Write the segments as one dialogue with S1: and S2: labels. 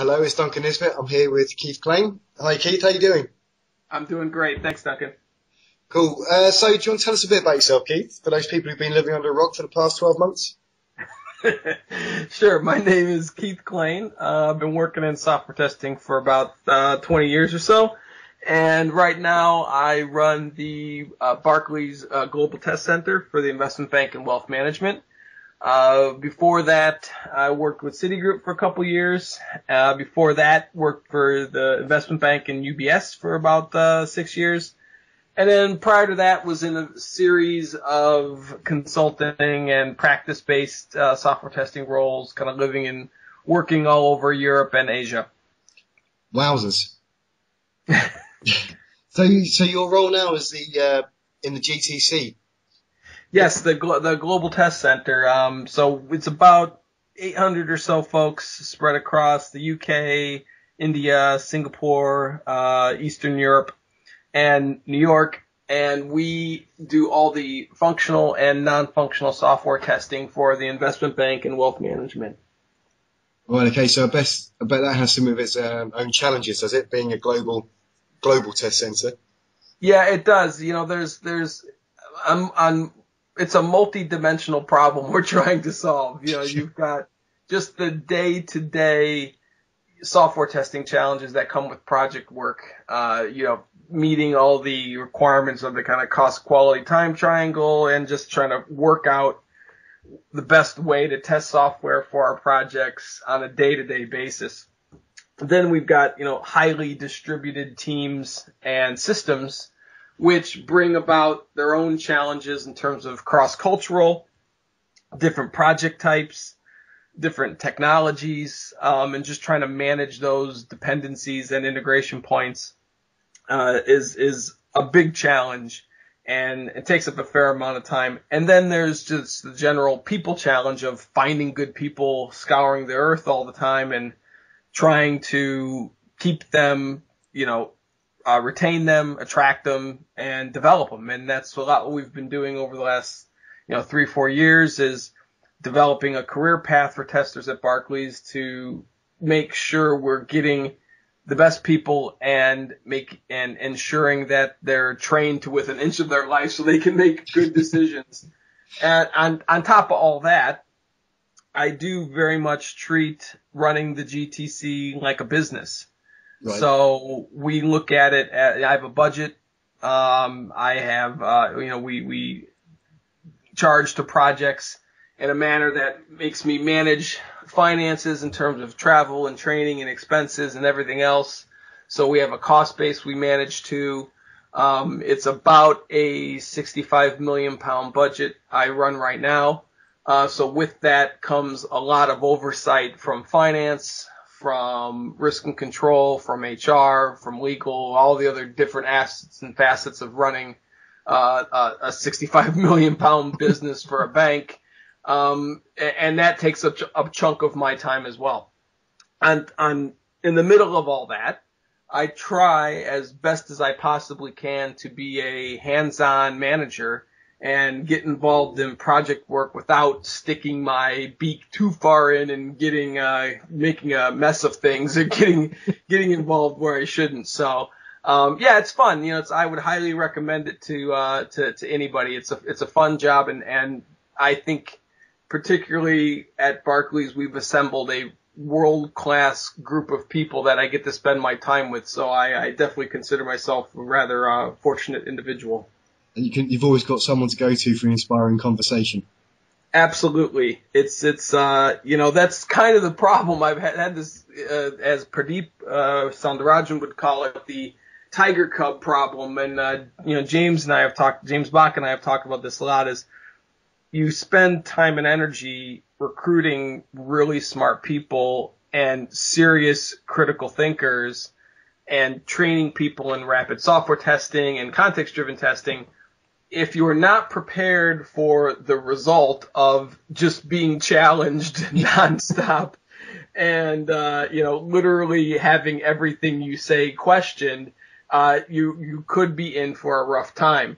S1: Hello, it's Duncan Nisbet. I'm here with Keith Klain. Hi, Keith. How you doing?
S2: I'm doing great. Thanks, Duncan.
S1: Cool. Uh, so, do you want to tell us a bit about yourself, Keith, for those people who've been living under a rock for the past 12 months?
S2: sure. My name is Keith Klain. Uh, I've been working in software testing for about uh, 20 years or so. And right now I run the uh, Barclays uh, Global Test Center for the Investment Bank and Wealth Management. Uh, before that, I worked with Citigroup for a couple years. Uh, before that, worked for the investment bank and UBS for about uh, six years. And then prior to that was in a series of consulting and practice-based uh, software testing roles, kind of living and working all over Europe and Asia.
S1: Wowzers. so, so your role now is the uh, in the GTC
S2: Yes, the the Global Test Center. Um, so it's about 800 or so folks spread across the UK, India, Singapore, uh, Eastern Europe, and New York. And we do all the functional and non-functional software testing for the investment bank and wealth management.
S1: Right. Okay. So I bet I bet that has some of its um, own challenges, does it? Being a global global test center.
S2: Yeah, it does. You know, there's there's I'm on it's a multi-dimensional problem we're trying to solve. You know, you've got just the day-to-day software testing challenges that come with project work. Uh, you know, meeting all the requirements of the kind of cost quality time triangle and just trying to work out the best way to test software for our projects on a day-to-day basis. Then we've got, you know, highly distributed teams and systems which bring about their own challenges in terms of cross cultural, different project types, different technologies, um, and just trying to manage those dependencies and integration points uh, is is a big challenge, and it takes up a fair amount of time. And then there's just the general people challenge of finding good people, scouring the earth all the time, and trying to keep them, you know, uh, retain them, attract them, and develop them. And that's a lot what we've been doing over the last, you know, three, four years is developing a career path for testers at Barclays to make sure we're getting the best people and make and ensuring that they're trained to within an inch of their life so they can make good decisions. and on on top of all that, I do very much treat running the GTC like a business. Right. So we look at it. At, I have a budget. Um, I have, uh, you know, we we charge to projects in a manner that makes me manage finances in terms of travel and training and expenses and everything else. So we have a cost base we manage to. Um, it's about a 65 million pound budget I run right now. Uh, so with that comes a lot of oversight from finance, from risk and control, from HR, from legal, all the other different assets and facets of running uh, a 65 million pound business for a bank. Um, and that takes a, a chunk of my time as well. And in the middle of all that, I try as best as I possibly can to be a hands-on manager and get involved in project work without sticking my beak too far in and getting uh, making a mess of things and getting getting involved where I shouldn't. So um, yeah, it's fun. You know, it's I would highly recommend it to uh, to to anybody. It's a it's a fun job and and I think particularly at Barclays we've assembled a world class group of people that I get to spend my time with. So I, I definitely consider myself a rather uh, fortunate individual
S1: and you can you've always got someone to go to for an inspiring conversation.
S2: Absolutely, it's it's uh you know that's kind of the problem I've had, had this uh, as Pradeep uh, Soundararajan would call it the tiger cub problem, and uh, you know James and I have talked James Bach and I have talked about this a lot is you spend time and energy recruiting really smart people and serious critical thinkers and training people in rapid software testing and context driven testing if you're not prepared for the result of just being challenged nonstop and uh, you know literally having everything you say questioned, uh, you you could be in for a rough time.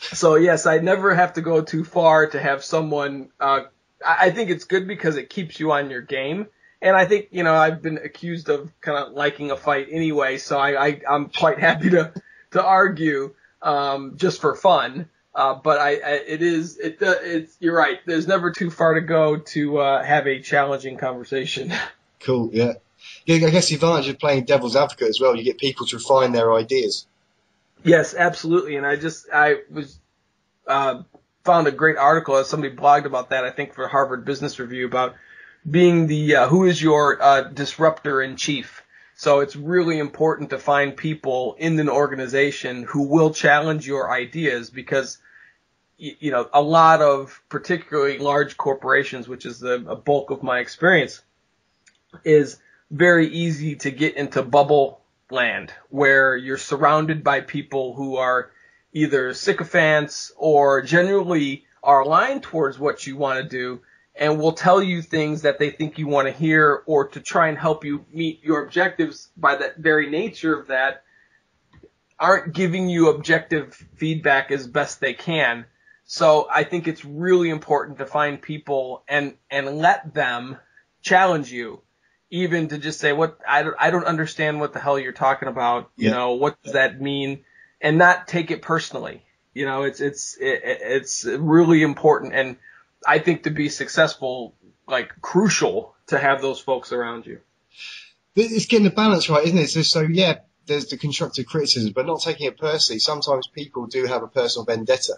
S2: So yes, I never have to go too far to have someone. Uh, I think it's good because it keeps you on your game And I think, you know, I've been accused of kind of liking a fight anyway, so I, I I'm quite happy to to argue um, just for fun. Uh, but I, I, it is, it, uh, it's, you're right. There's never too far to go to uh, have a challenging conversation.
S1: Cool. Yeah. Yeah. I guess the advantage of playing devil's advocate as well, you get people to refine their ideas.
S2: Yes, absolutely. And I just, I was, uh, found a great article as somebody blogged about that. I think for Harvard Business Review about being the uh, who is your uh, disruptor in chief. So it's really important to find people in an organization who will challenge your ideas because you know, a lot of particularly large corporations, which is the bulk of my experience, is very easy to get into bubble land where you're surrounded by people who are either sycophants or generally are aligned towards what you want to do and will tell you things that they think you want to hear or to try and help you meet your objectives by that very nature of that aren't giving you objective feedback as best they can. So I think it's really important to find people and, and let them challenge you, even to just say, what, I don't, I don't understand what the hell you're talking about. You yeah. know, what does that mean? And not take it personally. You know, it's, it's, it, it's really important. And, I think to be successful, like crucial to have those folks around you.
S1: It's getting the balance right, isn't it? So, so yeah, there's the constructive criticism, but not taking it personally. Sometimes people do have a personal vendetta,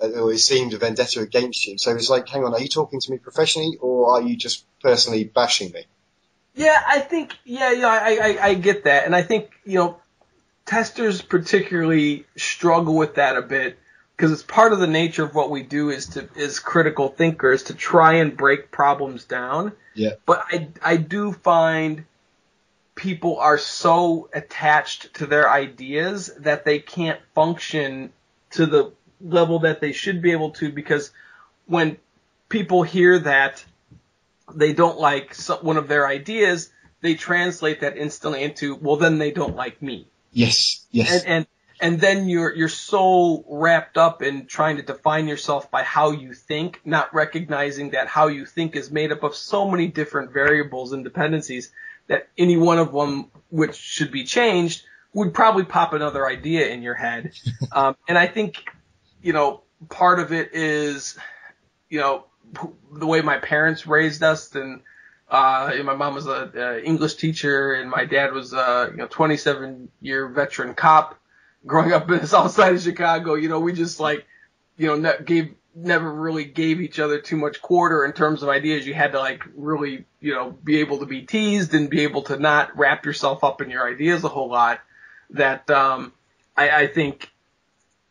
S1: uh, or it seems a vendetta against you. So it's like, hang on, are you talking to me professionally, or are you just personally bashing me?
S2: Yeah, I think, yeah, yeah, I, I, I get that, and I think you know, testers particularly struggle with that a bit because it's part of the nature of what we do is to is critical thinkers to try and break problems down.
S1: Yeah.
S2: But I I do find people are so attached to their ideas that they can't function to the level that they should be able to because when people hear that they don't like one of their ideas, they translate that instantly into well then they don't like me.
S1: Yes. Yes.
S2: And, and and then you're you're so wrapped up in trying to define yourself by how you think, not recognizing that how you think is made up of so many different variables and dependencies that any one of them which should be changed would probably pop another idea in your head. um, and I think, you know, part of it is, you know, the way my parents raised us and uh, my mom was a, a English teacher and my dad was a you know 27 year veteran cop growing up in the south side of Chicago, you know, we just like, you know, ne- gave, never really gave each other too much quarter in terms of ideas. You had to like really, you know, be able to be teased and be able to not wrap yourself up in your ideas a whole lot. That, um, I, I think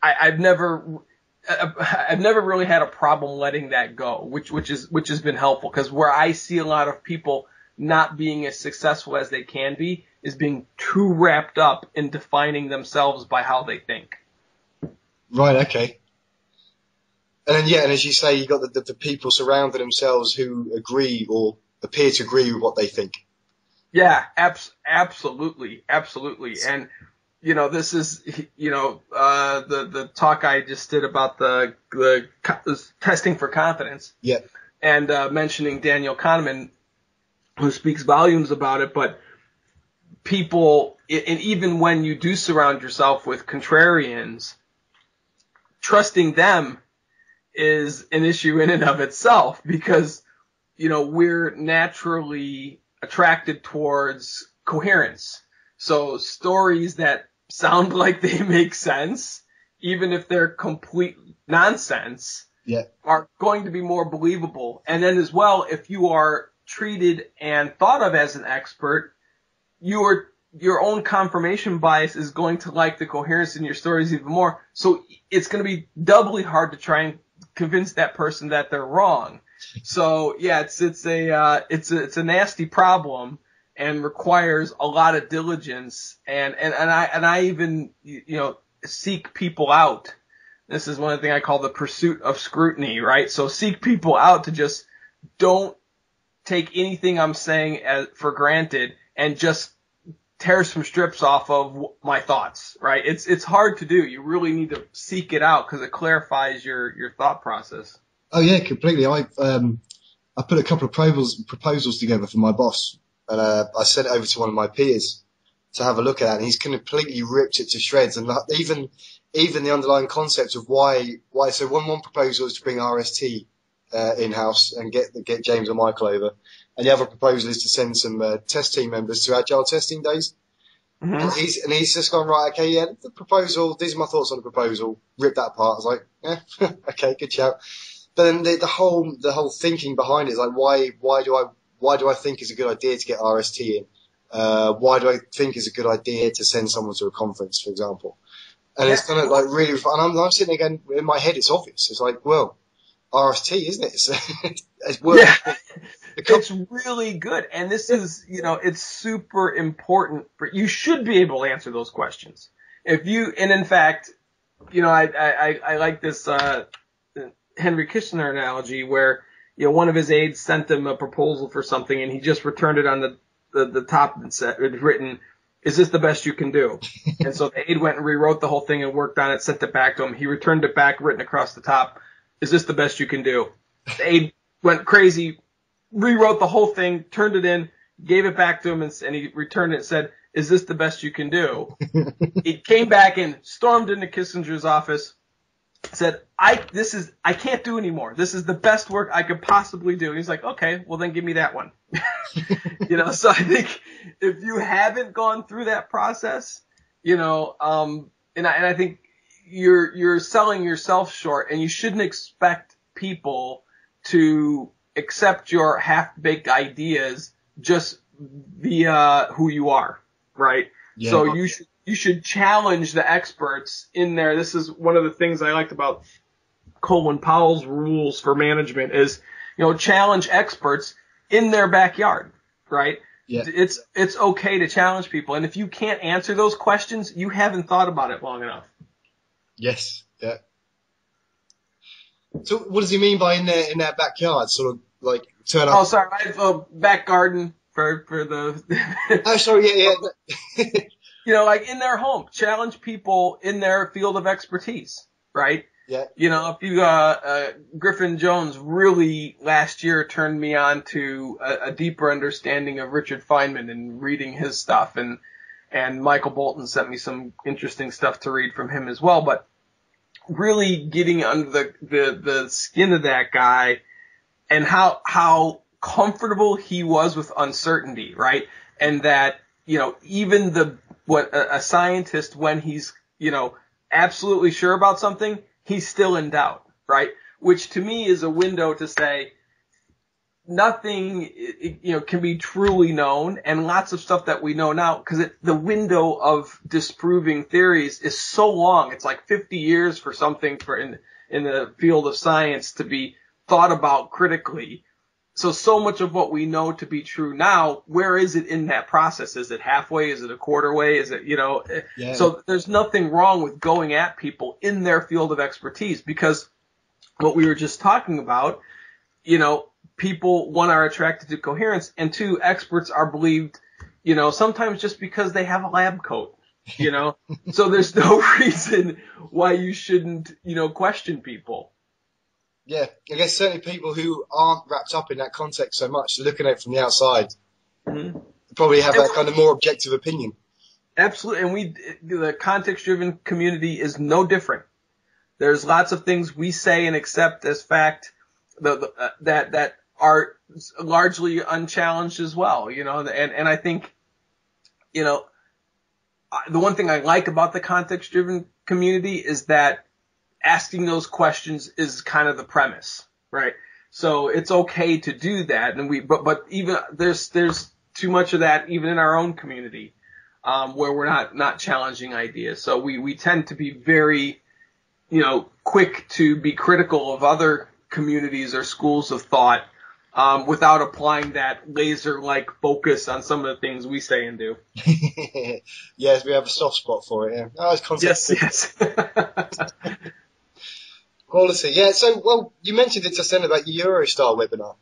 S2: I, I've never, I've never really had a problem letting that go, which, which is, which has been helpful because where I see a lot of people not being as successful as they can be is being too wrapped up in defining themselves by how they think.
S1: Right. Okay. And then, yeah, and as you say, you got the, the, the people surrounding themselves who agree or appear to agree with what they think.
S2: Yeah, abs- absolutely, absolutely. And you know, this is you know uh, the the talk I just did about the the testing for confidence.
S1: Yeah.
S2: And uh, mentioning Daniel Kahneman, who speaks volumes about it, but people, and even when you do surround yourself with contrarians, trusting them is an issue in and of itself because, you know, we're naturally attracted towards coherence. So stories that sound like they make sense, even if they're complete nonsense,
S1: yeah.
S2: are going to be more believable. And then as well, if you are treated and thought of as an expert, your your own confirmation bias is going to like the coherence in your stories even more. So it's going to be doubly hard to try and convince that person that they're wrong. So yeah, it's it's a uh, it's a it's a nasty problem and requires a lot of diligence and and and I and I even you know seek people out. This is one thing I call the pursuit of scrutiny, right? So seek people out to just don't take anything I'm saying as, for granted and just tear some strips off of my thoughts, right? It's, it's hard to do. You really need to seek it out because it clarifies your, your thought process.
S1: Oh yeah, completely. I, um, I put a couple of proposals, proposals together for my boss and, uh, I sent it over to one of my peers to have a look at and he's completely ripped it to shreds and even, even the underlying concept of why, why, so one, one proposal is to bring RST, uh, in-house and get, get James and Michael over. And the other proposal is to send some, uh, test team members to agile testing days. Mm-hmm. And he's and he's just gone right. Okay, yeah, the proposal. These are my thoughts on the proposal. Rip that apart. I was like, yeah, okay, good shout. But then the, the whole the whole thinking behind it is like, why why do I why do I think it's a good idea to get RST in? Uh, why do I think it's a good idea to send someone to a conference, for example? And yeah. it's kind of like really and I'm, I'm sitting again in my head. It's obvious. It's like, well, RST, isn't it? It's,
S2: it's yeah. It's really good. And this is, you know, it's super important for, you should be able to answer those questions. If you, and in fact, you know, I, I, I like this, uh, Henry Kissinger analogy where, you know, one of his aides sent him a proposal for something and he just returned it on the, the, the top and said, it written, is this the best you can do? and so the aide went and rewrote the whole thing and worked on it, sent it back to him. He returned it back written across the top. Is this the best you can do? The aide went crazy, rewrote the whole thing, turned it in, gave it back to him, and, and he returned it and said, "Is this the best you can do?" he came back and stormed into Kissinger's office, said, "I this is I can't do anymore. This is the best work I could possibly do." he's like, "Okay, well then give me that one." you know, so I think if you haven't gone through that process, you know, um, and I, and I think you're you're selling yourself short, and you shouldn't expect people to accept your half-baked ideas just via who you are, right? Yeah. So you should you should challenge the experts in there. This is one of the things I liked about Colin Powell's rules for management is, you know, challenge experts in their backyard, right? Yeah. It's it's okay to challenge people, and if you can't answer those questions, you haven't thought about it long enough.
S1: Yes. Yeah. So what does he mean by in their in their backyard? Sort of like turn up.
S2: Oh, sorry, I have a back garden for for the.
S1: oh, sorry, yeah, yeah.
S2: you know, like in their home, challenge people in their field of expertise, right?
S1: Yeah.
S2: You know, if you, uh, uh, Griffin Jones really last year turned me on to a, a deeper understanding of Richard Feynman and reading his stuff and, and Michael Bolton sent me some interesting stuff to read from him as well, but really getting under the, the, the skin of that guy and how, how comfortable he was with uncertainty, right? And that, you know, even the, what a, a scientist, when he's, you know, absolutely sure about something, he's still in doubt, right? Which to me is a window to say, nothing, you know, can be truly known, and lots of stuff that we know now, because the window of disproving theories is so long. It's like 50 years for something for in in the field of science to be thought about critically. So so much of what we know to be true now, where is it in that process? Is it halfway? Is it a quarter way? Is it, you know, yeah. so there's nothing wrong with going at people in their field of expertise because what we were just talking about, you know, people, one, are attracted to coherence, and two, experts are believed, you know, sometimes just because they have a lab coat, you know? so there's no reason why you shouldn't, you know, question people.
S1: Yeah, I guess certainly people who aren't wrapped up in that context so much, looking at it from the outside, mm-hmm. probably have that kind of more objective opinion.
S2: Absolutely, and we the context-driven community is no different. There's lots of things we say and accept as fact the, the, uh, that that are largely unchallenged as well, you know, and, and I think, you know, the one thing I like about the context driven community is that asking those questions is kind of the premise, right? So it's okay to do that. And we, but, but even there's, there's too much of that even in our own community, um, where we're not, not challenging ideas. So we, we tend to be very, you know, quick to be critical of other communities or schools of thought um, without applying that laser-like focus on some of the things we say and do.
S1: yes, we have a soft spot for it. Yeah. Oh, it's
S2: yes, yes.
S1: Quality. Yeah. So, well, you mentioned it just then about your Eurostar webinar.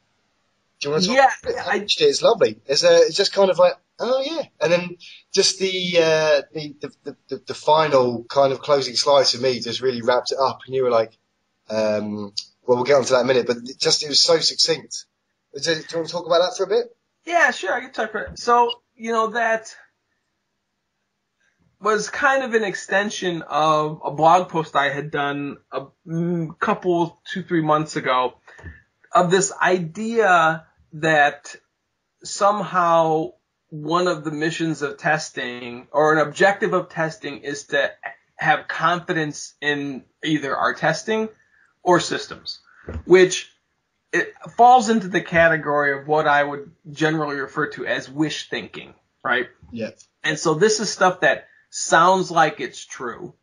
S1: Do you want to talk?
S2: Yeah,
S1: I watched it. It's lovely. It's, uh, it's just kind of like, oh yeah, and then just the, uh, the, the, the, the final kind of closing slides for me just really wrapped it up, and you were like, um, well, we'll get onto that in a minute, but it just it was so succinct Do you want to talk about that for a bit?
S2: Yeah, sure. I can talk for it. So, you know, that was kind of an extension of a blog post I had done a mm, couple, two, three months ago of this idea that somehow one of the missions of testing or an objective of testing is to have confidence in either our testing or systems, which it falls into the category of what I would generally refer to as wish thinking, right?
S1: Yeah.
S2: And so this is stuff that sounds like it's true,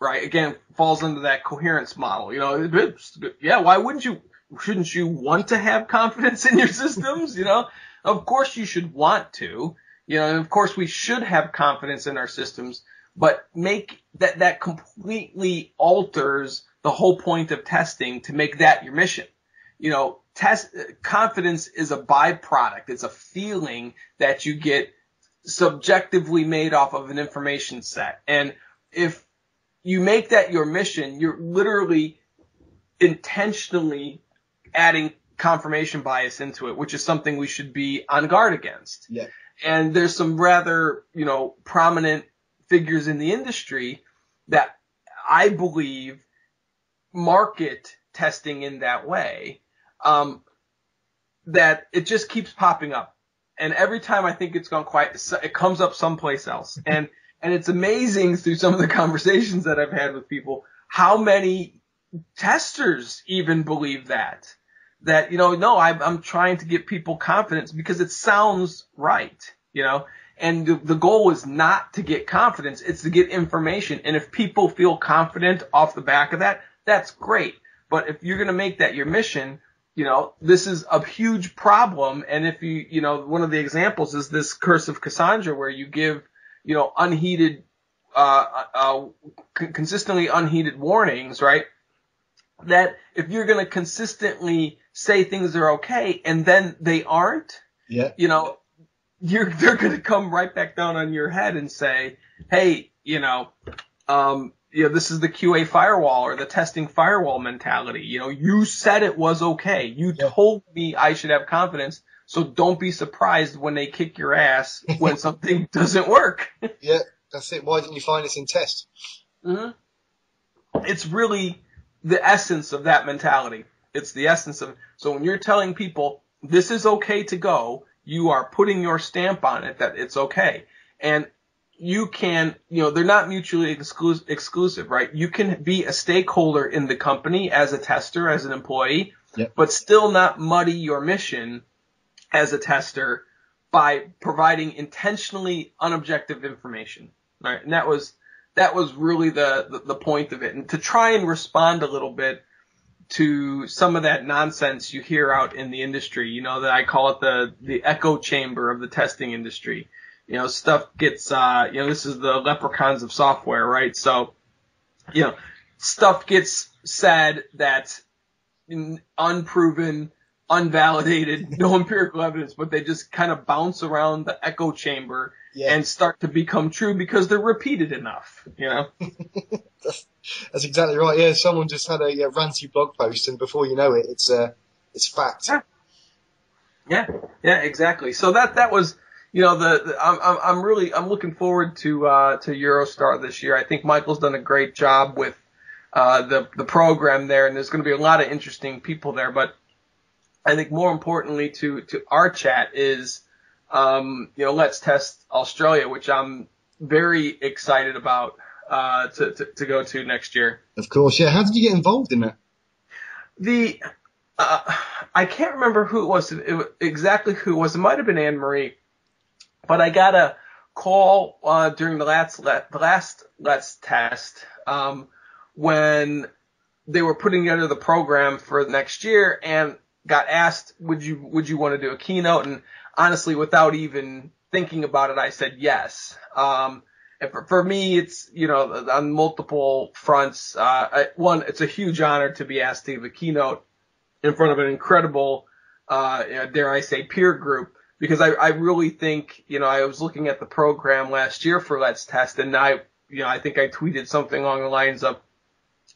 S2: right? Again, falls into that coherence model. You know, yeah, why wouldn't you? Shouldn't you want to have confidence in your systems? You know, of course you should want to. You know, and of course we should have confidence in our systems, but make that that completely alters the whole point of testing to make that your mission. You know, test confidence is a byproduct. It's a feeling that you get subjectively made off of an information set. And if you make that your mission, you're literally intentionally adding confirmation bias into it, which is something we should be on guard against.
S1: Yeah.
S2: And there's some rather, you know, prominent figures in the industry that I believe market testing in that way. Um, that it just keeps popping up and every time I think it's gone quiet, it comes up someplace else. And and it's amazing through some of the conversations that I've had with people how many testers even believe that. That you know, no, I'm, I'm trying to get people confidence because it sounds right, you know. And the, the goal is not to get confidence; it's to get information. And if people feel confident off the back of that, that's great. But if you're going to make that your mission, you know, this is a huge problem. And if you, you know, one of the examples is this curse of Cassandra where you give, you know, unheeded, uh, uh, consistently unheeded warnings, right? That if you're going to consistently say things are okay and then they aren't,
S1: yeah.
S2: you know, you're, they're going to come right back down on your head and say, Hey, you know, um, you know, this is the QA firewall or the testing firewall mentality. You know, you said it was okay. You yeah. told me I should have confidence. So don't be surprised when they kick your ass when something doesn't work.
S1: yeah, that's it. Why didn't you find this in test?
S2: Mm-hmm. It's really the essence of that mentality. It's the essence of, so when you're telling people this is okay to go, you are putting your stamp on it that it's okay. And you can, you know, they're not mutually exclusive, exclusive, right? You can be a stakeholder in the company as a tester, as an employee,
S1: yep.
S2: but still not muddy your mission as a tester by providing intentionally unobjective information. Right? And that was, that was really the, the, the point of it. And to try and respond a little bit to some of that nonsense you hear out in the industry, you know, that I call it the, the echo chamber of the testing industry you know, stuff gets, uh, you know, this is the leprechauns of software, right? So, you know, stuff gets said that's unproven, unvalidated, no empirical evidence, but they just kind of bounce around the echo chamber yeah. and start to become true because they're repeated enough, you know?
S1: that's, that's, exactly right. Yeah, someone just had a, a ranty blog post and before you know it, it's, uh, it's fact.
S2: Yeah. Yeah, yeah, exactly. So that, that was, you know, the, the I'm, I'm really I'm looking forward to uh, to Eurostar this year. I think Michael's done a great job with uh, the the program there, and there's going to be a lot of interesting people there. But I think more importantly to to our chat is, um, you know, let's test Australia, which I'm very excited about uh, to, to to go to next year.
S1: Of course, yeah. How did you get involved in that?
S2: The uh, I can't remember who it was, it, exactly who it was. It might have been Anne Marie but I got a call uh, during the last the last Let's test um, when they were putting together the program for next year and got asked, would you would you want to do a keynote? And honestly, without even thinking about it, I said yes. Um, and for, for me, it's you know on multiple fronts. Uh, I, one, it's a huge honor to be asked to give a keynote in front of an incredible, uh, dare I say, peer group because I, I really think, you know, I was looking at the program last year for Let's Test and I, you know, I think I tweeted something along the lines of,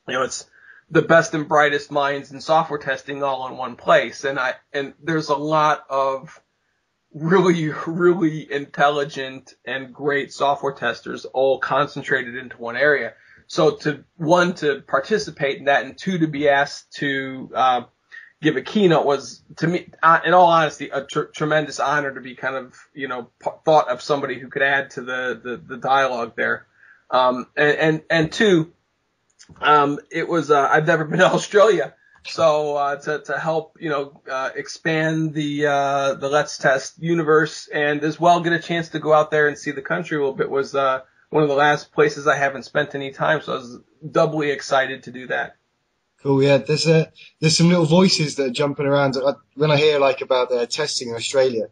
S2: you know, it's the best and brightest minds in software testing all in one place. And I, and there's a lot of really, really intelligent and great software testers all concentrated into one area. So to one, to participate in that and two, to be asked to, uh, give a keynote was to me, in all honesty, a tr- tremendous honor to be kind of, you know, p- thought of somebody who could add to the, the, the dialogue there. Um, and, and, and two, um, it was, uh, I've never been to Australia. So, uh, to, to help, you know, uh, expand the, uh, the Let's Test universe and as well get a chance to go out there and see the country a little bit was, uh, one of the last places I haven't spent any time. So I was doubly excited to do that.
S1: Cool. Yeah. There's a, there's some little voices that are jumping around. When I hear like about their testing in Australia,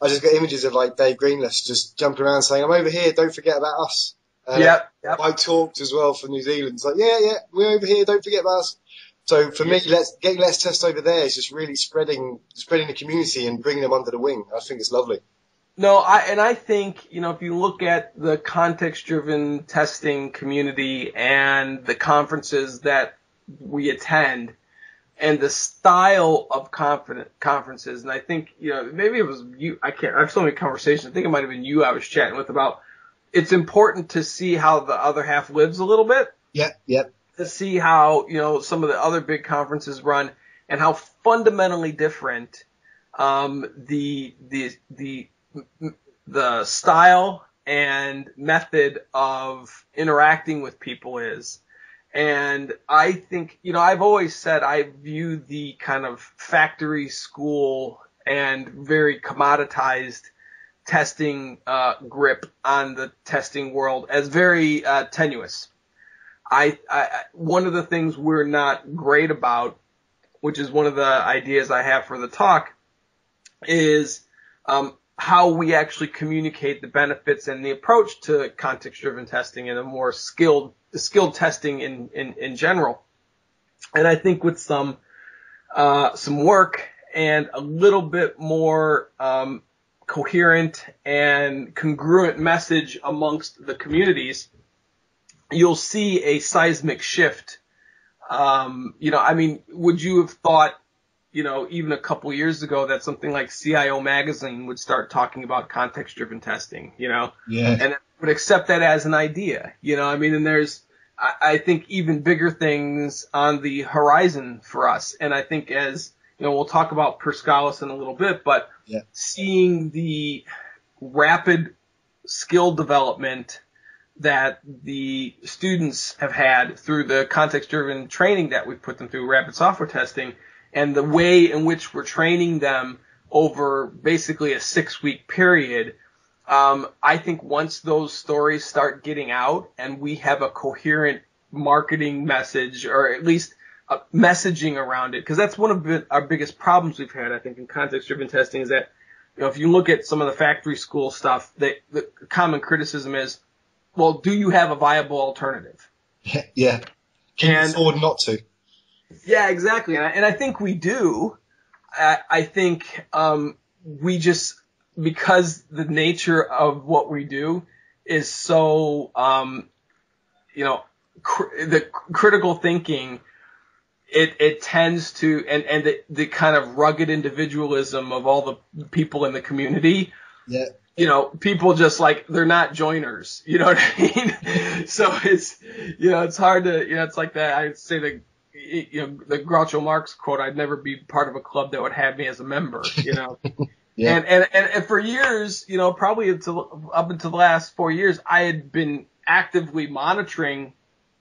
S1: I just get images of like Dave Greenlees just jumping around saying, I'm over here. Don't forget about us.
S2: Uh, yep, yep.
S1: I talked as well for New Zealand. It's like, yeah, yeah, we're over here. Don't forget about us. So for me, let's getting Let's Test over there is just really spreading spreading the community and bringing them under the wing. I think it's lovely.
S2: No, I and I think you know if you look at the context-driven testing community and the conferences that we attend and the style of confident conferences, and I think you know maybe it was you. I can't. I have so many conversations. I think it might have been you I was chatting with about. It's important to see how the other half lives a little bit.
S1: Yeah, yeah
S2: to see how you know some of the other big conferences run and how fundamentally different um, the the the the style and method of interacting with people is. And I think, you know, I've always said I view the kind of factory school and very commoditized testing uh, grip on the testing world as very uh, tenuous. I, I one of the things we're not great about, which is one of the ideas I have for the talk, is um, how we actually communicate the benefits and the approach to context-driven testing in a more skilled skilled testing in, in, in general. And I think with some uh, some work and a little bit more um, coherent and congruent message amongst the communities, you'll see a seismic shift. Um, you know, I mean, would you have thought, you know, even a couple years ago that something like CIO magazine would start talking about context driven testing, you know?
S1: Yeah.
S2: And would accept that as an idea, you know, I mean, and there's, I, I think even bigger things on the horizon for us. And I think as, you know, we'll talk about Per Scholas in a little bit, but
S1: yeah.
S2: seeing the rapid skill development that the students have had through the context driven training that we've put them through rapid software testing and the way in which we're training them over basically a six week period. Um, I think once those stories start getting out and we have a coherent marketing message or at least a messaging around it, because that's one of our biggest problems we've had, I think, in context driven testing is that, you know, if you look at some of the factory school stuff, the common criticism is, well, do you have a viable alternative?
S1: Yeah, yeah. Can and, you afford not to?
S2: Yeah, exactly. And I, and I think we do. I, I think um, we just because the nature of what we do is so um, you know cr- the critical thinking it it tends to and and the, the kind of rugged individualism of all the people in the community
S1: yeah
S2: you know, people just like they're not joiners. You know what I mean? so it's you know it's hard to you know it's like that. I'd say the you know the Groucho Marx quote. I'd never be part of a club that would have me as a member. You know. yeah. and, and and and for years, you know, probably until up until the last four years, I had been actively monitoring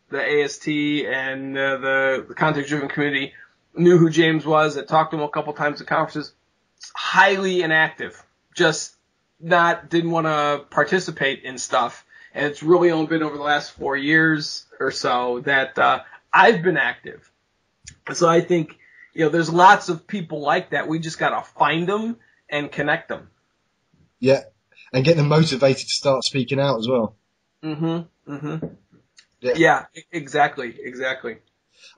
S2: the AST and uh, the, the context driven community. Knew who James was. I talked to him a couple times at conferences. Highly inactive. Just not didn't want to participate in stuff, and it's really only been over the last four years or so that uh, I've been active. So I think you know there's lots of people like that. We just gotta find them and connect them.
S1: Yeah, and get them motivated to start speaking out as well.
S2: Mm-hmm. Mm-hmm. Yeah. yeah, exactly, exactly.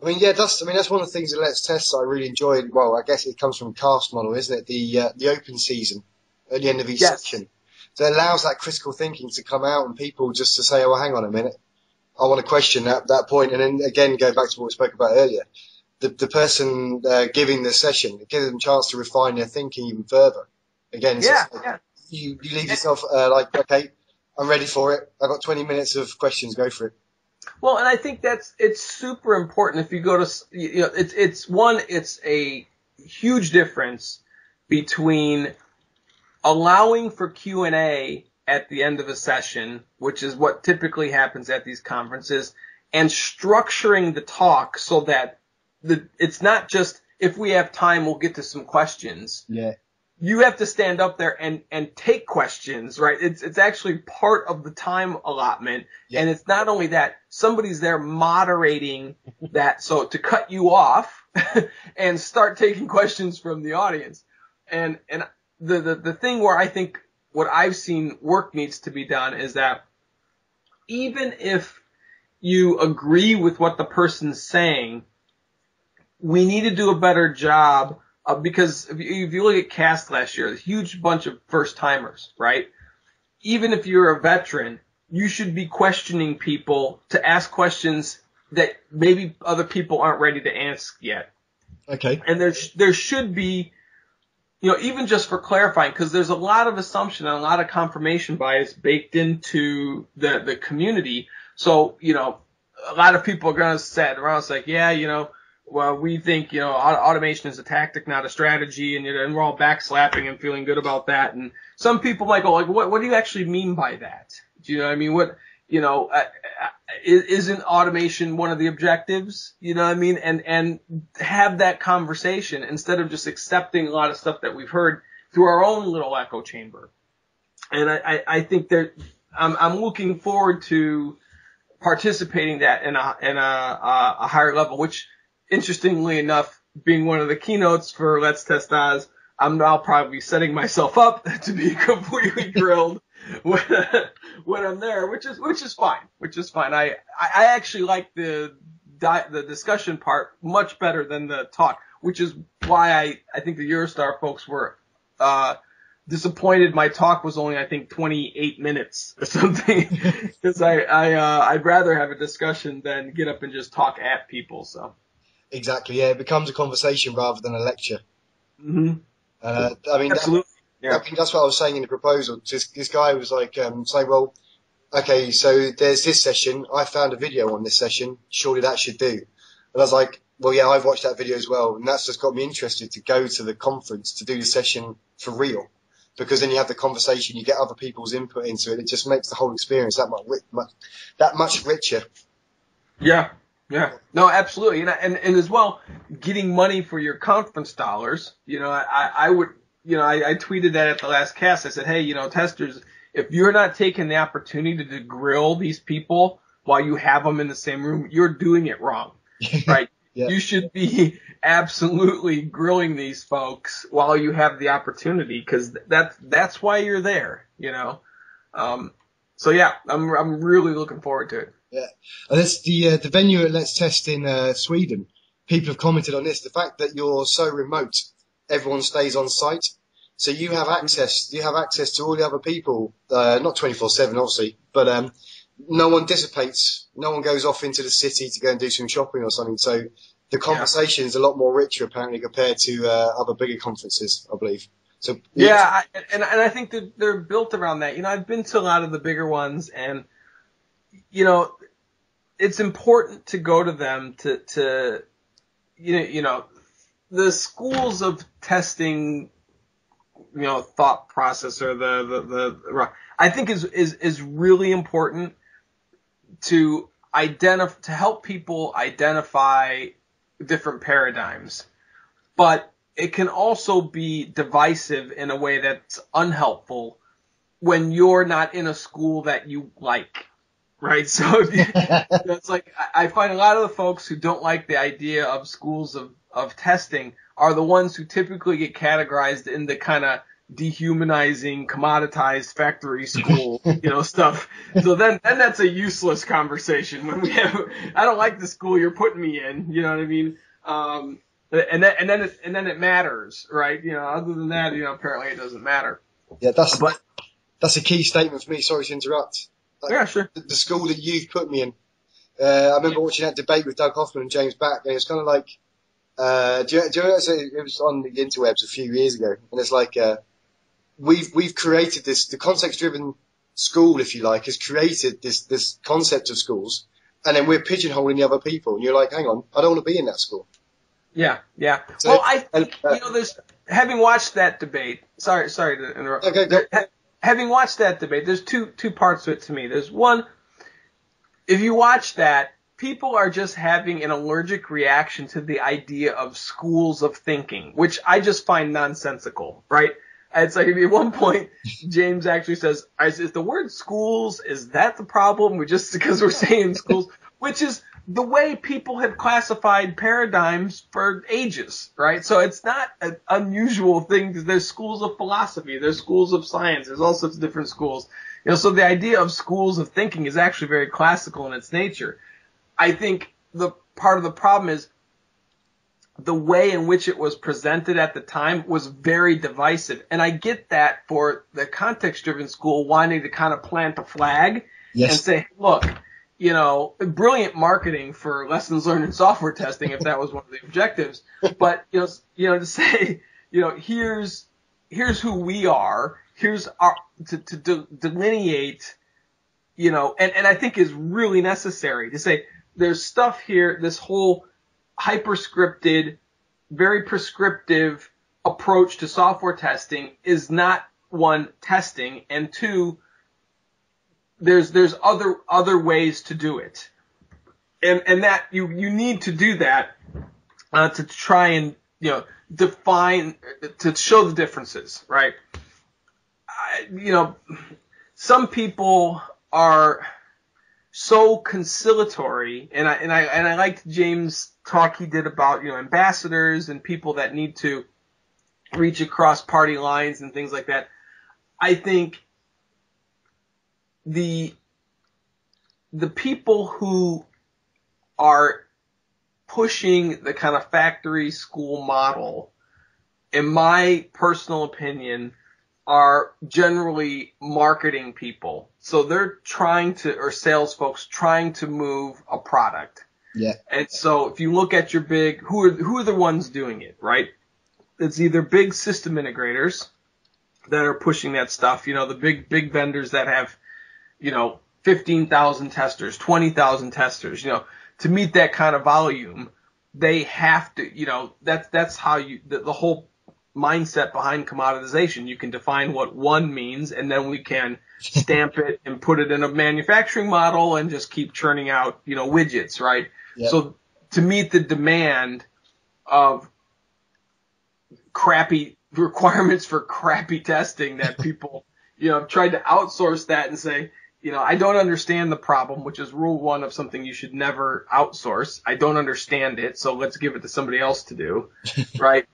S1: I mean, yeah, that's. I mean, that's one of the things that Let's Test I really enjoyed. Well, I guess it comes from cast model, isn't it? The uh, the open season at the end of each yes. section. So it allows that critical thinking to come out and people just to say, oh, well, hang on a minute. I want to question that that point, and then again go back to what we spoke about earlier. The the person uh, giving the session it gives them a chance to refine their thinking even further. Again, it's
S2: Yeah,
S1: like
S2: yeah.
S1: you you leave yourself uh, like okay, I'm ready for it. I've got 20 minutes of questions. Go for it.
S2: Well, and I think that's it's super important if you go to you know it's it's one it's a huge difference between allowing for Q&A at the end of a session, which is what typically happens at these conferences, and structuring the talk so that the it's not just if we have time we'll get to some questions
S1: Yeah.
S2: you have to stand up there and and take questions, right? It's it's actually part of the time allotment,
S1: Yeah.
S2: and it's not only that somebody's there moderating that, so to cut you off and start taking questions from the audience, and and the the the thing where I think what I've seen work needs to be done is that even if you agree with what the person's saying, we need to do a better job uh, because if you, if you look at cast last year, a huge bunch of first timers, right? Even if you're a veteran, you should be questioning people to ask questions that maybe other people aren't ready to ask yet.
S1: Okay.
S2: And there, there should be, you know, even just for clarifying, because there's a lot of assumption and a lot of confirmation bias baked into the, the community. So, you know, a lot of people are going to sit around and say, yeah, you know, well, we think, you know, automation is a tactic, not a strategy, and, and we're all backslapping and feeling good about that. And some people might go, like, what, what do you actually mean by that? Do you know what I mean? What, you know, uh, uh, is- isn't automation one of the objectives? You know what I mean? And, and have that conversation instead of just accepting a lot of stuff that we've heard through our own little echo chamber. And I, I, I think that I'm, I'm looking forward to participating that in a, in a, a higher level, which interestingly enough, being one of the keynotes for Let's Test Oz, I'm now probably setting myself up to be completely grilled when, when I'm there, which is which is fine, which is fine. I I I actually like the di- the discussion part much better than the talk, which is why I I think the Eurostar folks were uh disappointed my talk was only I think 28 minutes or something because I I uh, I'd rather have a discussion than get up and just talk at people. So.
S1: Exactly. Yeah. It becomes a conversation rather than a lecture.
S2: hmm
S1: Uh, I mean, that,
S2: Yeah.
S1: I think that's what I was saying in the proposal. Just this guy was like, um, saying, well, okay, so there's this session. I found a video on this session. Surely that should do. And I was like, well, yeah, I've watched that video as well, and that's just got me interested to go to the conference to do the session for real. Because then you have the conversation, you get other people's input into it. It just makes the whole experience that much, much that much richer.
S2: Yeah. Yeah. No, absolutely. And, and, and as well, getting money for your conference dollars, you know, I, I would, you know, I, I tweeted that at the last cast. I said, hey, you know, testers, if you're not taking the opportunity to grill these people while you have them in the same room, you're doing it wrong, right?
S1: Yeah.
S2: You should be absolutely grilling these folks while you have the opportunity because that's, that's why you're there, you know? Um, so yeah, I'm, I'm really looking forward to it.
S1: And this the uh, the venue at Let's Test in uh, Sweden. People have commented on this. The fact that you're so remote, everyone stays on site, so you have access. You have access to all the other people. Uh, not 24/7, obviously, but um, no one dissipates. No one goes off into the city to go and do some shopping or something. So the conversation is a lot more richer apparently compared to uh, other bigger conferences, I believe. So
S2: Yeah, I, and and I think that they're built around that. You know, I've been to a lot of the bigger ones, and you know, it's important to go to them to to you know you know the schools of testing, you know, thought process or the the the I think is is is really important to identify to help people identify different paradigms, but it can also be divisive in a way that's unhelpful when you're not in a school that you like, right? So it's like I find a lot of the folks who don't like the idea of schools of of testing are the ones who typically get categorized in the kind of dehumanizing, commoditized factory school, you know, stuff. So then, then that's a useless conversation when we have, I don't like the school you're putting me in, you know what I mean? Um, and then, and then, it, and then it matters, right? You know, other than that, you know, apparently it doesn't matter.
S1: yeah, that's
S2: But-
S1: that's a key statement for me. Sorry to interrupt.
S2: Yeah, sure.
S1: The, the school that you've put me in, Uh, I remember watching that debate with Doug Hoffman and James Bach, and it was kind of like, uh, do you, do you know, it was on the interwebs a few years ago, and it's like, uh, we've, we've created this, the context driven school, if you like, has created this, this concept of schools, and then we're pigeonholing the other people, and you're like, hang on, I don't want to be in that school.
S2: Yeah, yeah.
S1: So-
S2: well, I
S1: and, uh,
S2: you know, there's having watched that debate. Sorry, sorry to interrupt.
S1: Okay, go.
S2: There- ha- having watched that debate, there's two two parts to it to me. There's one, if you watch that, people are just having an allergic reaction to the idea of schools of thinking, which I just find nonsensical, right? It's like at one point, James actually says, "Is the word schools is that the problem? We're just because we're saying schools, which is the way people have classified paradigms for ages, right? So it's not an unusual thing because there's schools of philosophy, there's schools of science, there's all sorts of different schools. You know, so the idea of schools of thinking is actually very classical in its nature. I think the part of the problem is the way in which it was presented at the time was very divisive. And I get that for the context driven school wanting to kind of plant a flag and say, look, you know, brilliant marketing for lessons learned in software testing if that was one of the objectives. But you know, you know, to say, you know, here's here's who we are. Here's our to, to de- delineate, you know, and and I think is really necessary to say there's stuff here. This whole hyperscripted, very prescriptive approach to software testing is not one testing, and two, there's there's other other ways to do it, and and that you you need to do that uh, to try and you know define to show the differences, right? I, you know, some people are so conciliatory, and I and I and I liked James' talk he did about you know ambassadors and people that need to reach across party lines and things like that. I think the the people who are pushing the kind of factory school model, in my personal opinion, are generally marketing people. So they're trying to, or sales folks trying to move a product.
S1: Yeah.
S2: And so if you look at your big, who are, who are the ones doing it, right? It's either big system integrators that are pushing that stuff, you know, the big, big vendors that have, you know, 15,000 testers, 20,000 testers, you know, to meet that kind of volume, they have to, you know, that's, that's how you, the, the whole mindset behind commoditization. You can define what one means and then we can stamp it and put it in a manufacturing model and just keep churning out, you know, widgets, right?
S1: Yep.
S2: So to meet the demand of crappy requirements for crappy testing that people, you know, have tried to outsource that and say, you know, I don't understand the problem, which is rule one of something you should never outsource. I don't understand it, so let's give it to somebody else to do, right?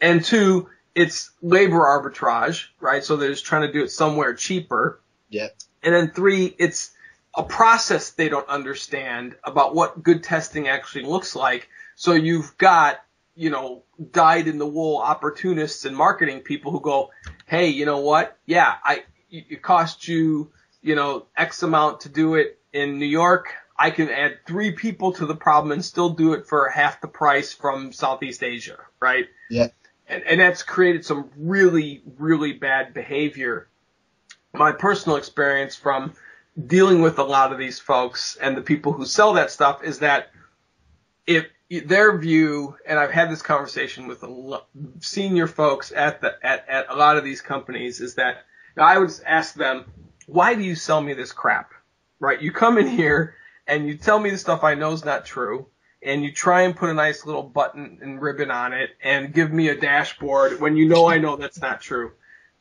S2: And two, it's labor arbitrage, right? So they're just trying to do it somewhere cheaper.
S1: Yeah.
S2: And then three, it's a process they don't understand about what good testing actually looks like. So you've got, you know, dyed in the wool opportunists and marketing people who go, Hey, you know what? Yeah, I, it cost you, you know, X amount to do it in New York. I can add three people to the problem and still do it for half the price from Southeast Asia, right?
S1: Yeah.
S2: And, and that's created some really, really bad behavior. My personal experience from dealing with a lot of these folks and the people who sell that stuff is that if their view, and I've had this conversation with senior folks at the at, at a lot of these companies, is that I would ask them, why do you sell me this crap? Right? You come in here and you tell me the stuff I know is not true, and you try and put a nice little button and ribbon on it and give me a dashboard when you know I know that's not true.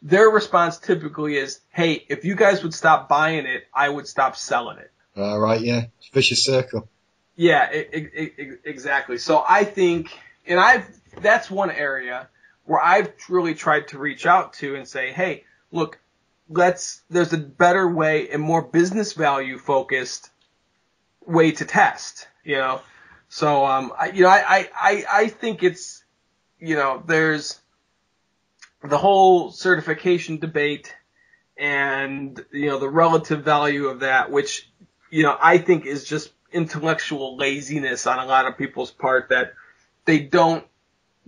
S2: Their response typically is, hey, if you guys would stop buying it, I would stop selling it.
S1: All right. Yeah. Vicious circle.
S2: Yeah, e- e- e- exactly. So I think, and I've, that's one area where I've really tried to reach out to and say, hey, look, let's, there's a better way and more business value focused way to test, you know? So, um, I, you know, I, I, I, I think it's, you know, there's the whole certification debate and, you know, the relative value of that, which, you know, I think is just intellectual laziness on a lot of people's part that they don't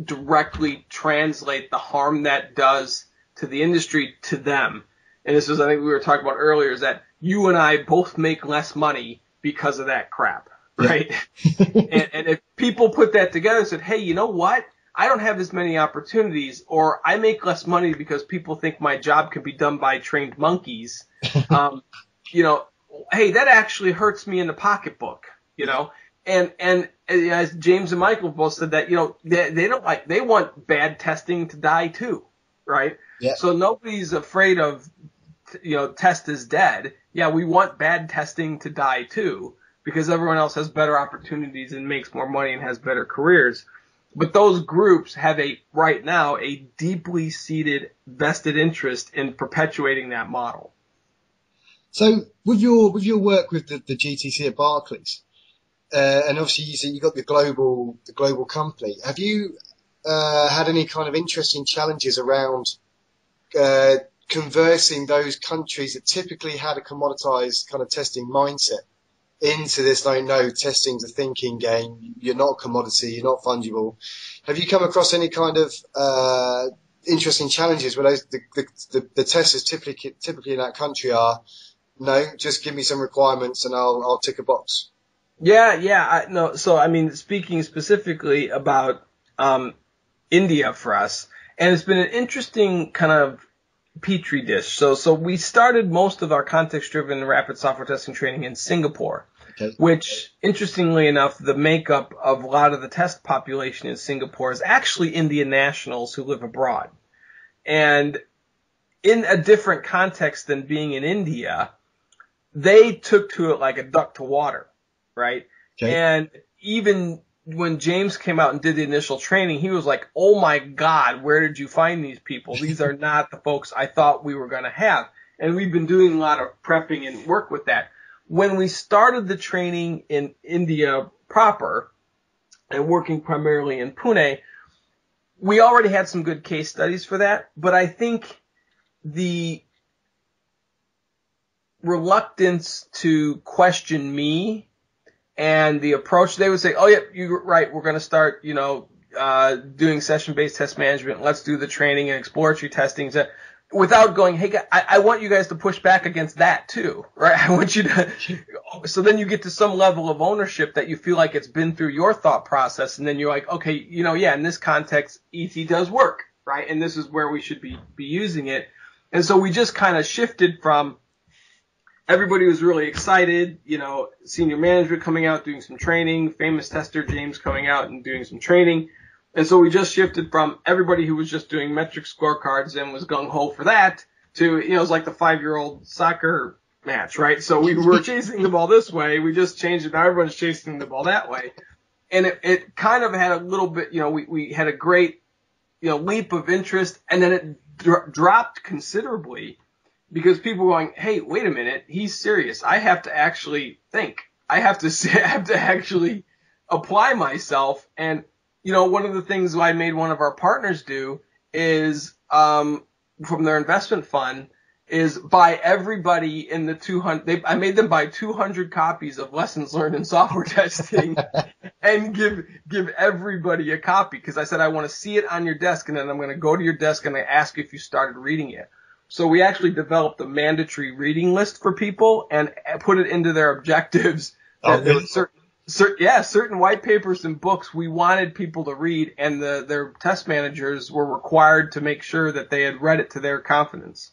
S2: directly translate the harm that does to the industry to them. And this was, I think we were talking about earlier, is that you and I both make less money because of that crap, right? and, and if people put that together and said, hey, you know what? I don't have as many opportunities, or I make less money because people think my job can be done by trained monkeys. Um, you know, hey, that actually hurts me in the pocketbook, you know. And and as James and Michael both said that, you know, they, they don't like they want bad testing to die too, right?
S1: Yeah.
S2: So nobody's afraid of, you know, test is dead. Yeah, we want bad testing to die too because everyone else has better opportunities and makes more money and has better careers. But those groups have a, right now, a deeply seated vested interest in perpetuating that model.
S1: So with your, with your work with the, the GTC at Barclays, uh, and obviously you you got the global, the global company, have you, uh, had any kind of interesting challenges around, uh, conversing those countries that typically had a commoditized kind of testing mindset into this like no testing's a thinking game. You're not a commodity. You're not fungible. Have you come across any kind of uh, interesting challenges where those, the, the, the, the testers typically typically in that country are no just give me some requirements and I'll I'll tick a box?
S2: Yeah yeah I, no so I mean speaking specifically about um, India for us and it's been an interesting kind of petri dish. So, so we started most of our context-driven rapid software testing training in Singapore,
S1: okay.
S2: which, interestingly enough, the makeup of a lot of the test population in Singapore is actually Indian nationals who live abroad. And in a different context than being in India, they took to it like a duck to water, right?
S1: Okay.
S2: And even when James came out and did the initial training, he was like, "Oh my God, where did you find these people? These are not the folks I thought we were going to have." And we've been doing a lot of prepping and work with that. When we started the training in India proper and working primarily in Pune, we already had some good case studies for that, but I think the reluctance to question me and the approach they would say, "Oh yeah, you're right. We're going to start, you know, uh, doing session-based test management. Let's do the training and exploratory testing." Without going, hey, I, I want you guys to push back against that too, right? I want you to. So then you get to some level of ownership that you feel like it's been through your thought process, and then you're like, okay, you know, yeah, in this context, ET does work, right? And this is where we should be be using it. And so we just kind of shifted from everybody was really excited. You know, senior management coming out doing some training, famous tester James coming out and doing some training. And so we just shifted from everybody who was just doing metric scorecards and was gung ho for that to, you know, it was like the five year old soccer match, right? So we were chasing the ball this way. We just changed it. Now everyone's chasing the ball that way. And it, it kind of had a little bit, you know, we, we had a great, you know, leap of interest and then it dro- dropped considerably because people are going, hey, wait a minute, he's serious. I have to actually think. I have to say, I have to actually apply myself. And you know, one of the things I made one of our partners do is um, from their investment fund is buy everybody in the 200 they, I made them buy 200 copies of lessons learned in software testing and give give everybody a copy because I said I want to see it on your desk and then I'm going to go to your desk and I ask if you started reading it. So we actually developed a mandatory reading list for people and put it into their objectives.
S1: Oh, really?
S2: certain, certain, yeah, certain white papers and books we wanted people to read, and the, their test managers were required to make sure that they had read it to their confidence.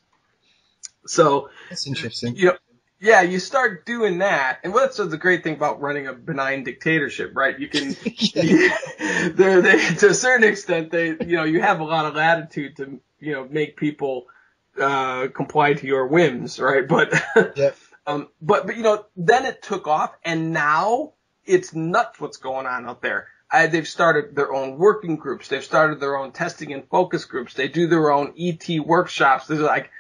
S2: So
S1: that's interesting.
S2: You know, yeah, you start doing that, and what's the great thing about running a benign dictatorship, right? You can, they're, they, to a certain extent, they, you know, you have a lot of latitude to, you know, make people uh, comply to your whims, right? But,
S1: yeah.
S2: um, but, but you know, then it took off and now it's nuts what's going on out there. I, they've started their own working groups. They've started their own testing and focus groups. They do their own ET workshops. There's like,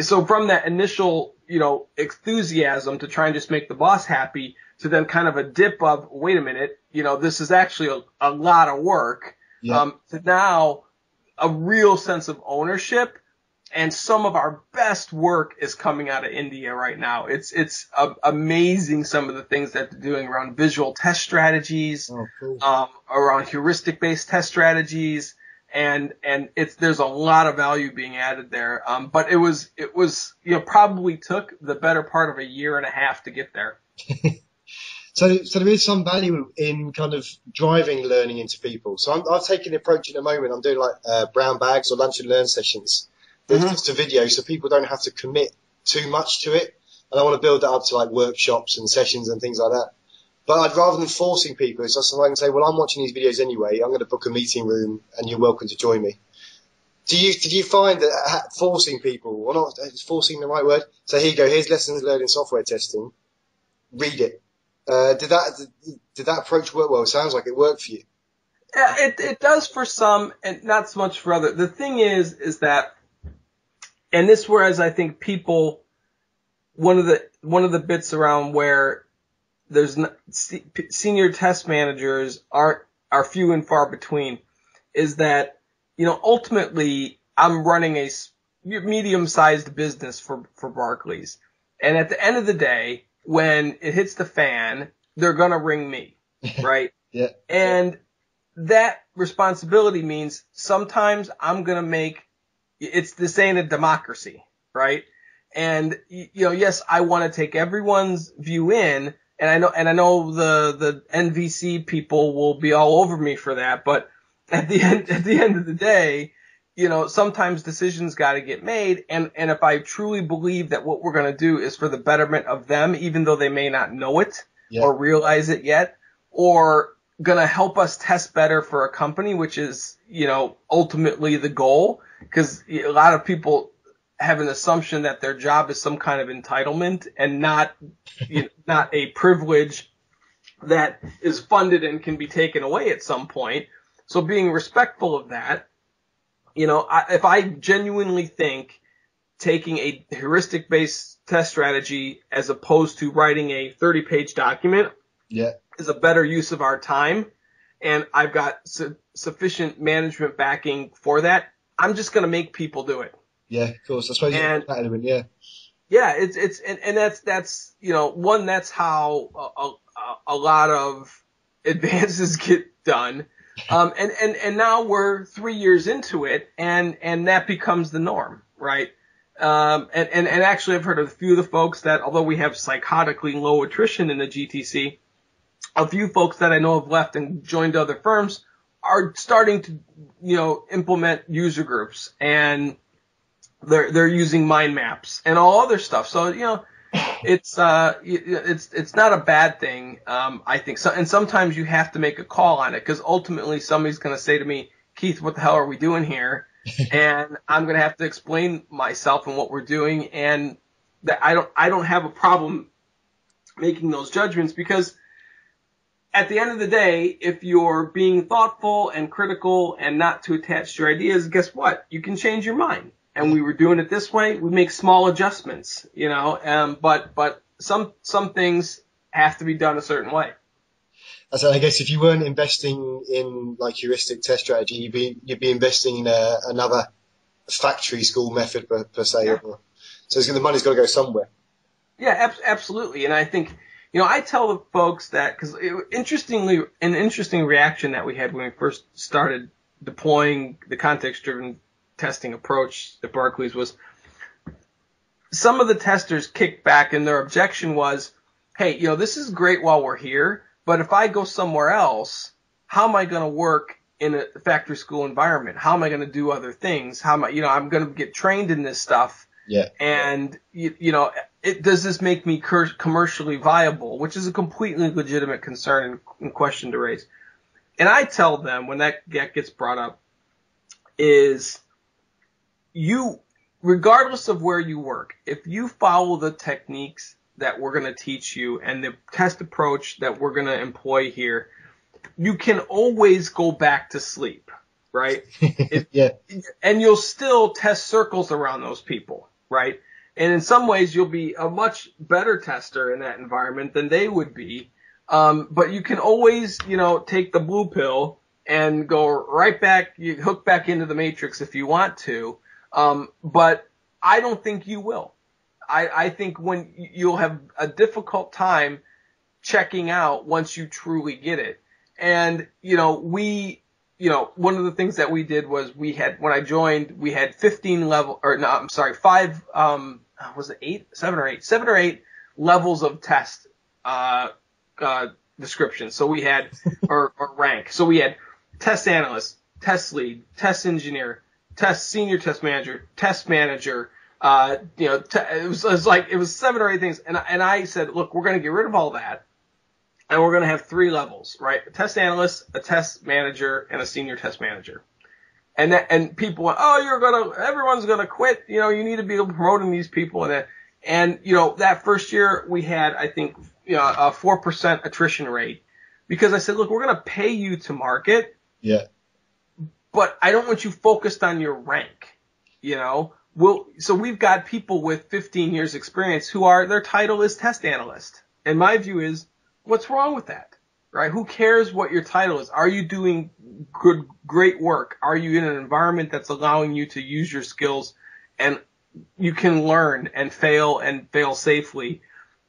S2: so from that initial, you know, enthusiasm to try and just make the boss happy to then kind of a dip of, wait a minute, you know, this is actually a, a lot of work.
S1: Yeah.
S2: Um, to now a real sense of ownership and some of our best work is coming out of India right now. It's it's uh, amazing some of the things that they're doing around visual test strategies,
S1: Oh, cool.
S2: um, around heuristic based test strategies, and and it's there's a lot of value being added there. Um, but it was it was you know probably took the better part of a year and a half to get there.
S1: So, so there is some value in kind of driving learning into people. So I'm, I've taken the approach in a moment. I'm doing like uh, brown bags or lunch and learn sessions. There's
S2: Mhm.
S1: just a video so people don't have to commit too much to it. And I want to build that up to like workshops and sessions and things like that. But I'd rather than forcing people, it's just like I can say, well, I'm watching these videos anyway. I'm going to book a meeting room and you're welcome to join me. Do you, did you find that uh, forcing people, or not, is forcing the right word? So here you go, here's lessons learned in software testing. Read it. Uh, did that, did, did that approach work well? It sounds like it worked for you.
S2: Yeah, it it does for some, and not so much for other. The thing is, is that, and this whereas I think people, one of the one of the bits around where there's not, senior test managers aren't are few and far between, is that you know ultimately I'm running a medium sized business for for Barclays, and at the end of the day, when it hits the fan, they're gonna ring me, right?
S1: Yeah.
S2: And that responsibility means sometimes I'm going to make, it's this ain't a democracy, right? And, you know, yes, I want to take everyone's view in and I know, and I know the, the NVC people will be all over me for that, but at the end, at the end of the day, you know, sometimes decisions got to get made. And, and if I truly believe that what we're going to do is for the betterment of them, even though they may not know it
S1: Yeah.
S2: or realize it yet, or gonna help us test better for a company, which is, you know, ultimately the goal. Cause a lot of people have an assumption that their job is some kind of entitlement and not, you know, not a privilege that is funded and can be taken away at some point. So being respectful of that, you know, I, if I genuinely think taking a heuristic based test strategy as opposed to writing a 30 page document
S1: Yeah.
S2: is a better use of our time and I've got su- sufficient management backing for that, I'm just going to make people do it.
S1: Yeah, of course. I suppose you
S2: And-
S1: that element, yeah.
S2: Yeah, it's it's and, and that's that's you know one that's how a, a, a lot of advances get done, um, and and and now we're three years into it, and and that becomes the norm, right? Um, and, and and actually, I've heard of a few of the folks that although we have psychotically low attrition in the GTC, a few folks that I know have left and joined other firms are starting to you know implement user groups and they're they're using mind maps and all other stuff. So you know, it's uh it's it's not a bad thing. Um, I think so. And sometimes you have to make a call on it because ultimately somebody's going to say to me, Keith, what the hell are we doing here? and I'm going to have to explain myself and what we're doing. And that I don't I don't have a problem making those judgments because at the end of the day, if you're being thoughtful and critical and not too attached to your ideas, guess what? You can change your mind. And we were doing it this way. We make small adjustments, you know. Um, but but some some things have to be done a certain way.
S1: I said, I guess if you weren't investing in like heuristic test strategy, you'd be you'd be investing in a, another factory school method per, per se.
S2: Yeah.
S1: So it's, the money's got to go somewhere.
S2: Yeah, ab- absolutely. And I think, you know, I tell the folks that because interestingly, an interesting reaction that we had when we first started deploying the context-driven testing approach at Barclays was some of the testers kicked back and their objection was, hey, you know, this is great while we're here, but if I go somewhere else, how am I going to work in a factory school environment? How am I going to do other things? How am I, you know, I'm going to get trained in this stuff.
S1: Yeah.
S2: And, you, you know, it, does this make me cur- commercially viable? Which is a completely legitimate concern and, and question to raise. And I tell them when that, that gets brought up is you, regardless of where you work, if you follow the techniques that we're going to teach you and the test approach that we're going to employ here, you can always go back to sleep, right?
S1: yeah.
S2: and you'll still test circles around those people, right? And in some ways, you'll be a much better tester in that environment than they would be. Um, but you can always, you know, take the blue pill and go right back, you hook back into the matrix if you want to. Um, but I don't think you will. I, I think when you'll have a difficult time checking out once you truly get it. And, you know, we, you know, one of the things that we did was we had, when I joined, we had 15 level, or no, I'm sorry, five, um, was it eight, seven or eight, seven or eight levels of test, uh, uh, description. So we had, or, or rank. So we had test analyst, test lead, test engineer, test senior test manager, test manager, uh, you know, t- it, was, it was like, it was seven or eight things. And, and I said, look, we're going to get rid of all that. And we're going to have three levels, right? A test analyst, a test manager, and a senior test manager. And that, and people went, oh, you're going to, everyone's going to quit. You know, you need to be promoting these people and that. And, you know, that first year we had, I think, you know, a 4% attrition rate because I said, look, we're going to pay you to market.
S1: Yeah.
S2: But I don't want you focused on your rank, you know? We'll, so we've got people with 15 years experience who are, their title is test analyst. And my view is, what's wrong with that? Right? Who cares what your title is? Are you doing good, great work? Are you in an environment that's allowing you to use your skills and you can learn and fail and fail safely?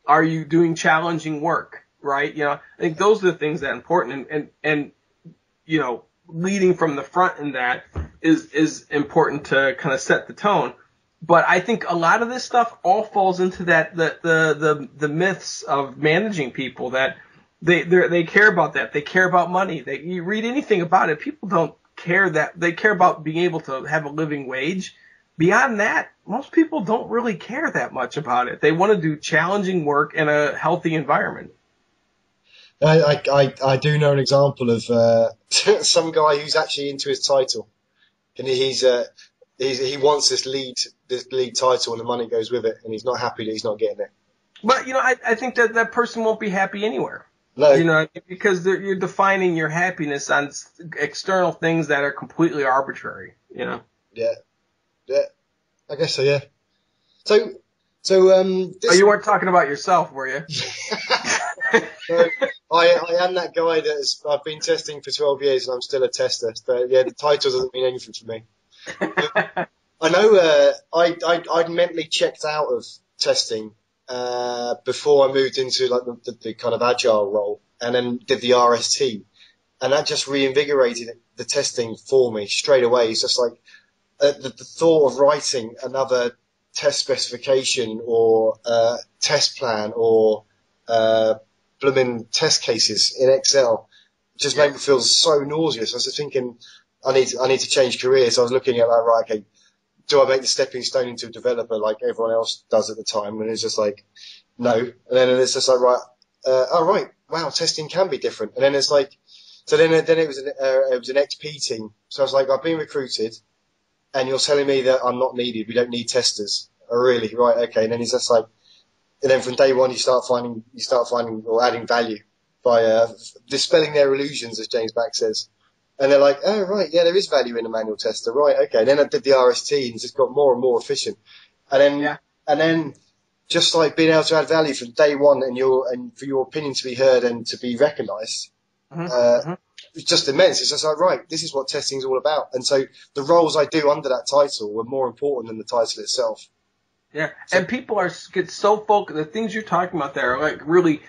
S2: Are you doing challenging work? Right? You know, I think those are the things that are important and, and, and, you know, leading from the front in that is, is important to kind of set the tone. But I think a lot of this stuff all falls into that, the, the, the, the myths of managing people that they, they care about that. They care about money. They, you read anything about it, people don't care that, they care about being able to have a living wage. Beyond that, most people don't really care that much about it. They want to do challenging work in a healthy environment.
S1: I, I, I do know an example of uh, some guy who's actually into his title, and he's, uh, he's he wants this lead this lead title, and the money goes with it, and he's not happy that he's not getting it.
S2: But you know, I, I think that that person won't be happy anywhere.
S1: No.
S2: You know, because you're defining your happiness on external things that are completely arbitrary. You know.
S1: Yeah. Yeah. I guess so. Yeah. So. So um.
S2: This... Oh, you weren't talking about yourself, were you?
S1: so, I, I am that guy that has, I've been testing for 12 years and I'm still a tester. But yeah, the title doesn't mean anything to me. I know, uh, I, I, I'd mentally checked out of testing, uh, before I moved into like the, the, the kind of agile role and then did the RST. And that just reinvigorated the testing for me straight away. It's just like, uh, the, the thought of writing another test specification or, uh, test plan or, uh, blooming test cases in Excel just yeah. made me feel so nauseous. I was thinking, I need to, I need to change careers. So I was looking at that, right, okay, do I make the stepping stone into a developer like everyone else does at the time? And it's just like, no. And then it's just like, right, uh, oh right, wow, testing can be different. And then it's like, so then, then it was an, uh, it was an XP team. So I was like, I've been recruited and you're telling me that I'm not needed. We don't need testers. Oh really? Right. Okay. And then he's just like, and then from day one you start finding you start finding or adding value by uh, dispelling their illusions, as James Bach says. And they're like, oh right, yeah, there is value in a manual tester, right? Okay. And then I did the RST and just got more and more efficient. And then yeah. and then just like being able to add value from day one and your and for your opinion to be heard and to be recognised. Mm-hmm. Uh, mm-hmm. It's just immense. It's just like, right, this is what testing is all about. And so the roles I do under that title were more important than the title itself.
S2: Yeah, so, and people are get so focused. The things you're talking about there are like really,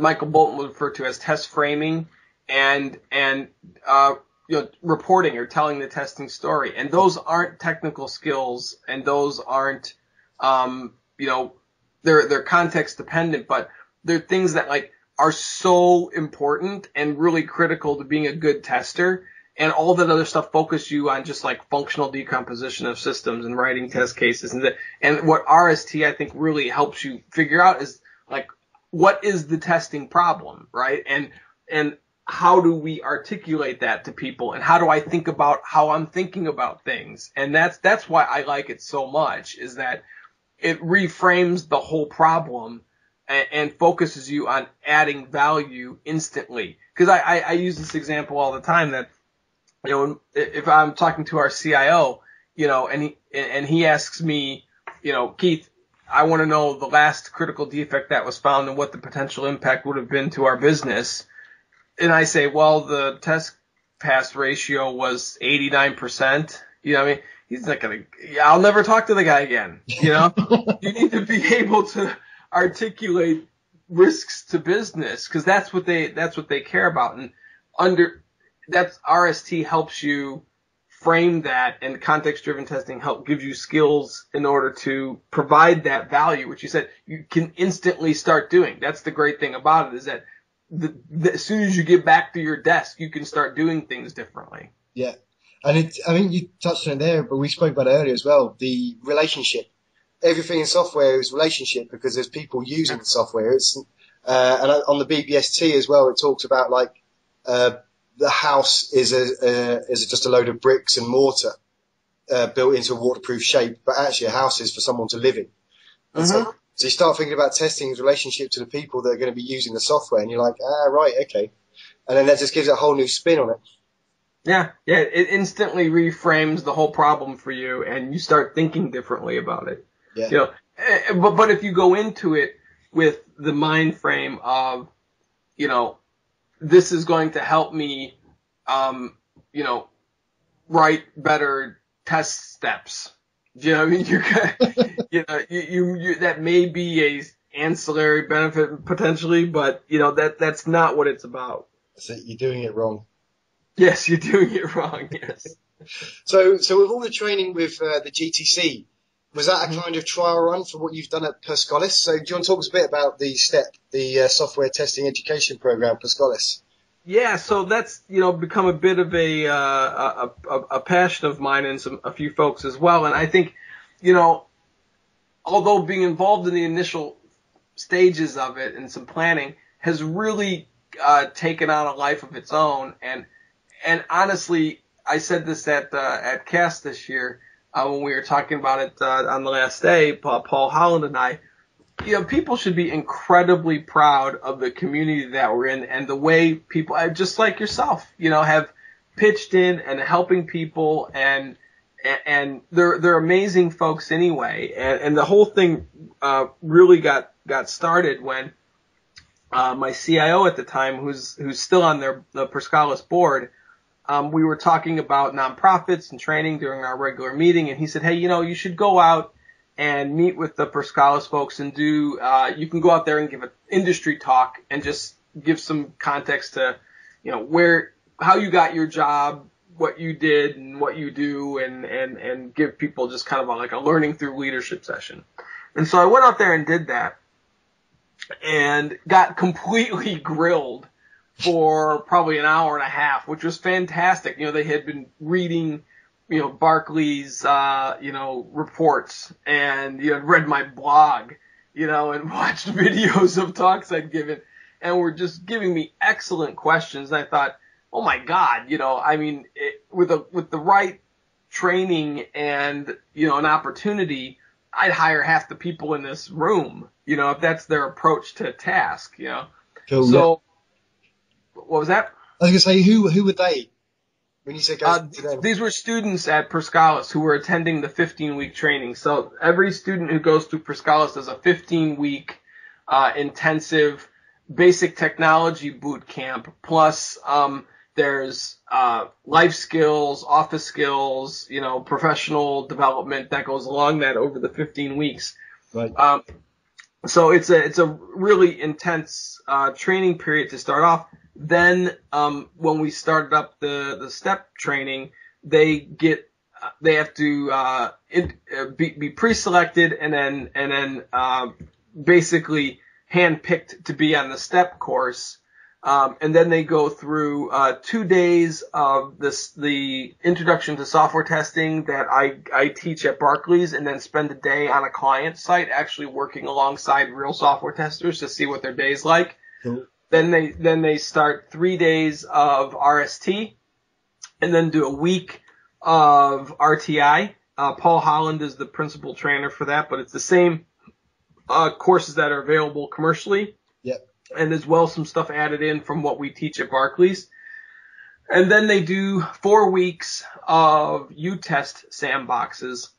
S2: Michael Bolton would refer to as test framing and and uh, you know reporting or telling the testing story. And those aren't technical skills, and those aren't um, you know they're they're context dependent, but they're things that like are so important and really critical to being a good tester and all that other stuff focus you on just like functional decomposition of systems and writing test cases and the, and what RST I think really helps you figure out is like what is the testing problem, right? And and how do we articulate that to people and how do I think about how I'm thinking about things? And that's that's why I like it so much is that it reframes the whole problem and, and focuses you on adding value instantly. Because I, I, I use this example all the time that you know, if I'm talking to our CIO, you know, and he, and he asks me, you know, Keith, I want to know the last critical defect that was found and what the potential impact would have been to our business. And I say, well, the test pass ratio was 89%. You know, I mean, he's not gonna. Yeah, I'll never talk to the guy again. You know, you need to be able to articulate risks to business because that's what they that's what they care about and under that's RST helps you frame that and context driven testing help gives you skills in order to provide that value which you said you can instantly start doing that's the great thing about it is that the, the, as soon as you get back to your desk you can start doing things differently
S1: yeah and it i mean you touched on it there but we spoke about it earlier as well the relationship everything in software is relationship because there's people using the software it's uh, and on the bbst as well it talks about like uh, the house is a, uh, is just a load of bricks and mortar uh, built into a waterproof shape, but actually a house is for someone to live in. Mm-hmm. So, so, you start thinking about testing his relationship to the people that are going to be using the software, and you're like, ah, right, okay, and then that just gives it a whole new spin on it.
S2: Yeah, yeah, it instantly reframes the whole problem for you, and you start thinking differently about it. Yeah. You know, eh, but but if you go into it with the mind frame of, you know, this is going to help me, um, you know, write better test steps. You know, I mean, you're, you know, you, you, you, that may be a ancillary benefit potentially, but you know, that, that's not what it's about.
S1: So you're doing it wrong.
S2: Yes, you're doing it wrong. Yes.
S1: so, so with all the training with uh, the GTC, was that a mm-hmm. kind of trial run for what you've done at Per Scholas? So do you want to talk us a bit about the STEP, the uh, software testing education program, Per Scholas?
S2: Yeah, so that's you know become a bit of a, uh, a, a, a passion of mine and some a few folks as well. And I think, you know, although being involved in the initial stages of it and some planning has really uh, taken on a life of its own. And and honestly, I said this at uh, at Cast this year uh, when we were talking about it uh, on the last day, Paul Holland and I. You know, people should be incredibly proud of the community that we're in and the way people, uh, just like yourself, you know, have pitched in and helping people and and they're they're amazing folks anyway. And, and the whole thing uh, really got got started when uh, my CIO at the time, who's who's still on their the Per Scholas board, um, we were talking about nonprofits and training during our regular meeting, and he said, "Hey, you know, you should go out and meet with the Per Scholas folks and do. Uh, you can go out there and give an industry talk and just give some context to, you know, where how you got your job, what you did, and what you do, and and and give people just kind of a, like a learning through leadership session." And so I went out there and did that, and got completely grilled for probably an hour and a half, which was fantastic. You know, they had been reading, you know, Barclay's, uh, you know, reports and, you know, read my blog, you know, and watched videos of talks I'd given and were just giving me excellent questions. And I thought, oh my God, you know, I mean, it, with a, with the right training and, you know, an opportunity, I'd hire half the people in this room, you know, if that's their approach to a task, you know. Cool. So, what was that?
S1: I was gonna say who who were they? When you say uh,
S2: these were students at Per Scholas who were attending the 15 week training. So every student who goes through Per Scholas does a 15 week uh, intensive basic technology boot camp. Plus, um, there's uh, life skills, office skills, you know, professional development that goes along that over the 15 weeks.
S1: Right.
S2: Um, so it's a it's a really intense uh, training period to start off. Then um, when we started up the the step training, they get they have to uh, uh, be, be pre-selected and then and then uh, basically handpicked to be on the step course. Um, and then they go through uh, two days of this the introduction to software testing that I I teach at Barclays, and then spend a day on a client site actually working alongside real software testers to see what their day's like. Then they then they start three days of RST, and then do a week of RTI. Uh, Paul Holland is the principal trainer for that, but it's the same uh, courses that are available commercially.
S1: Yep.
S2: And as well some stuff added in from what we teach at Barclays. And then they do four weeks of U-test sandboxes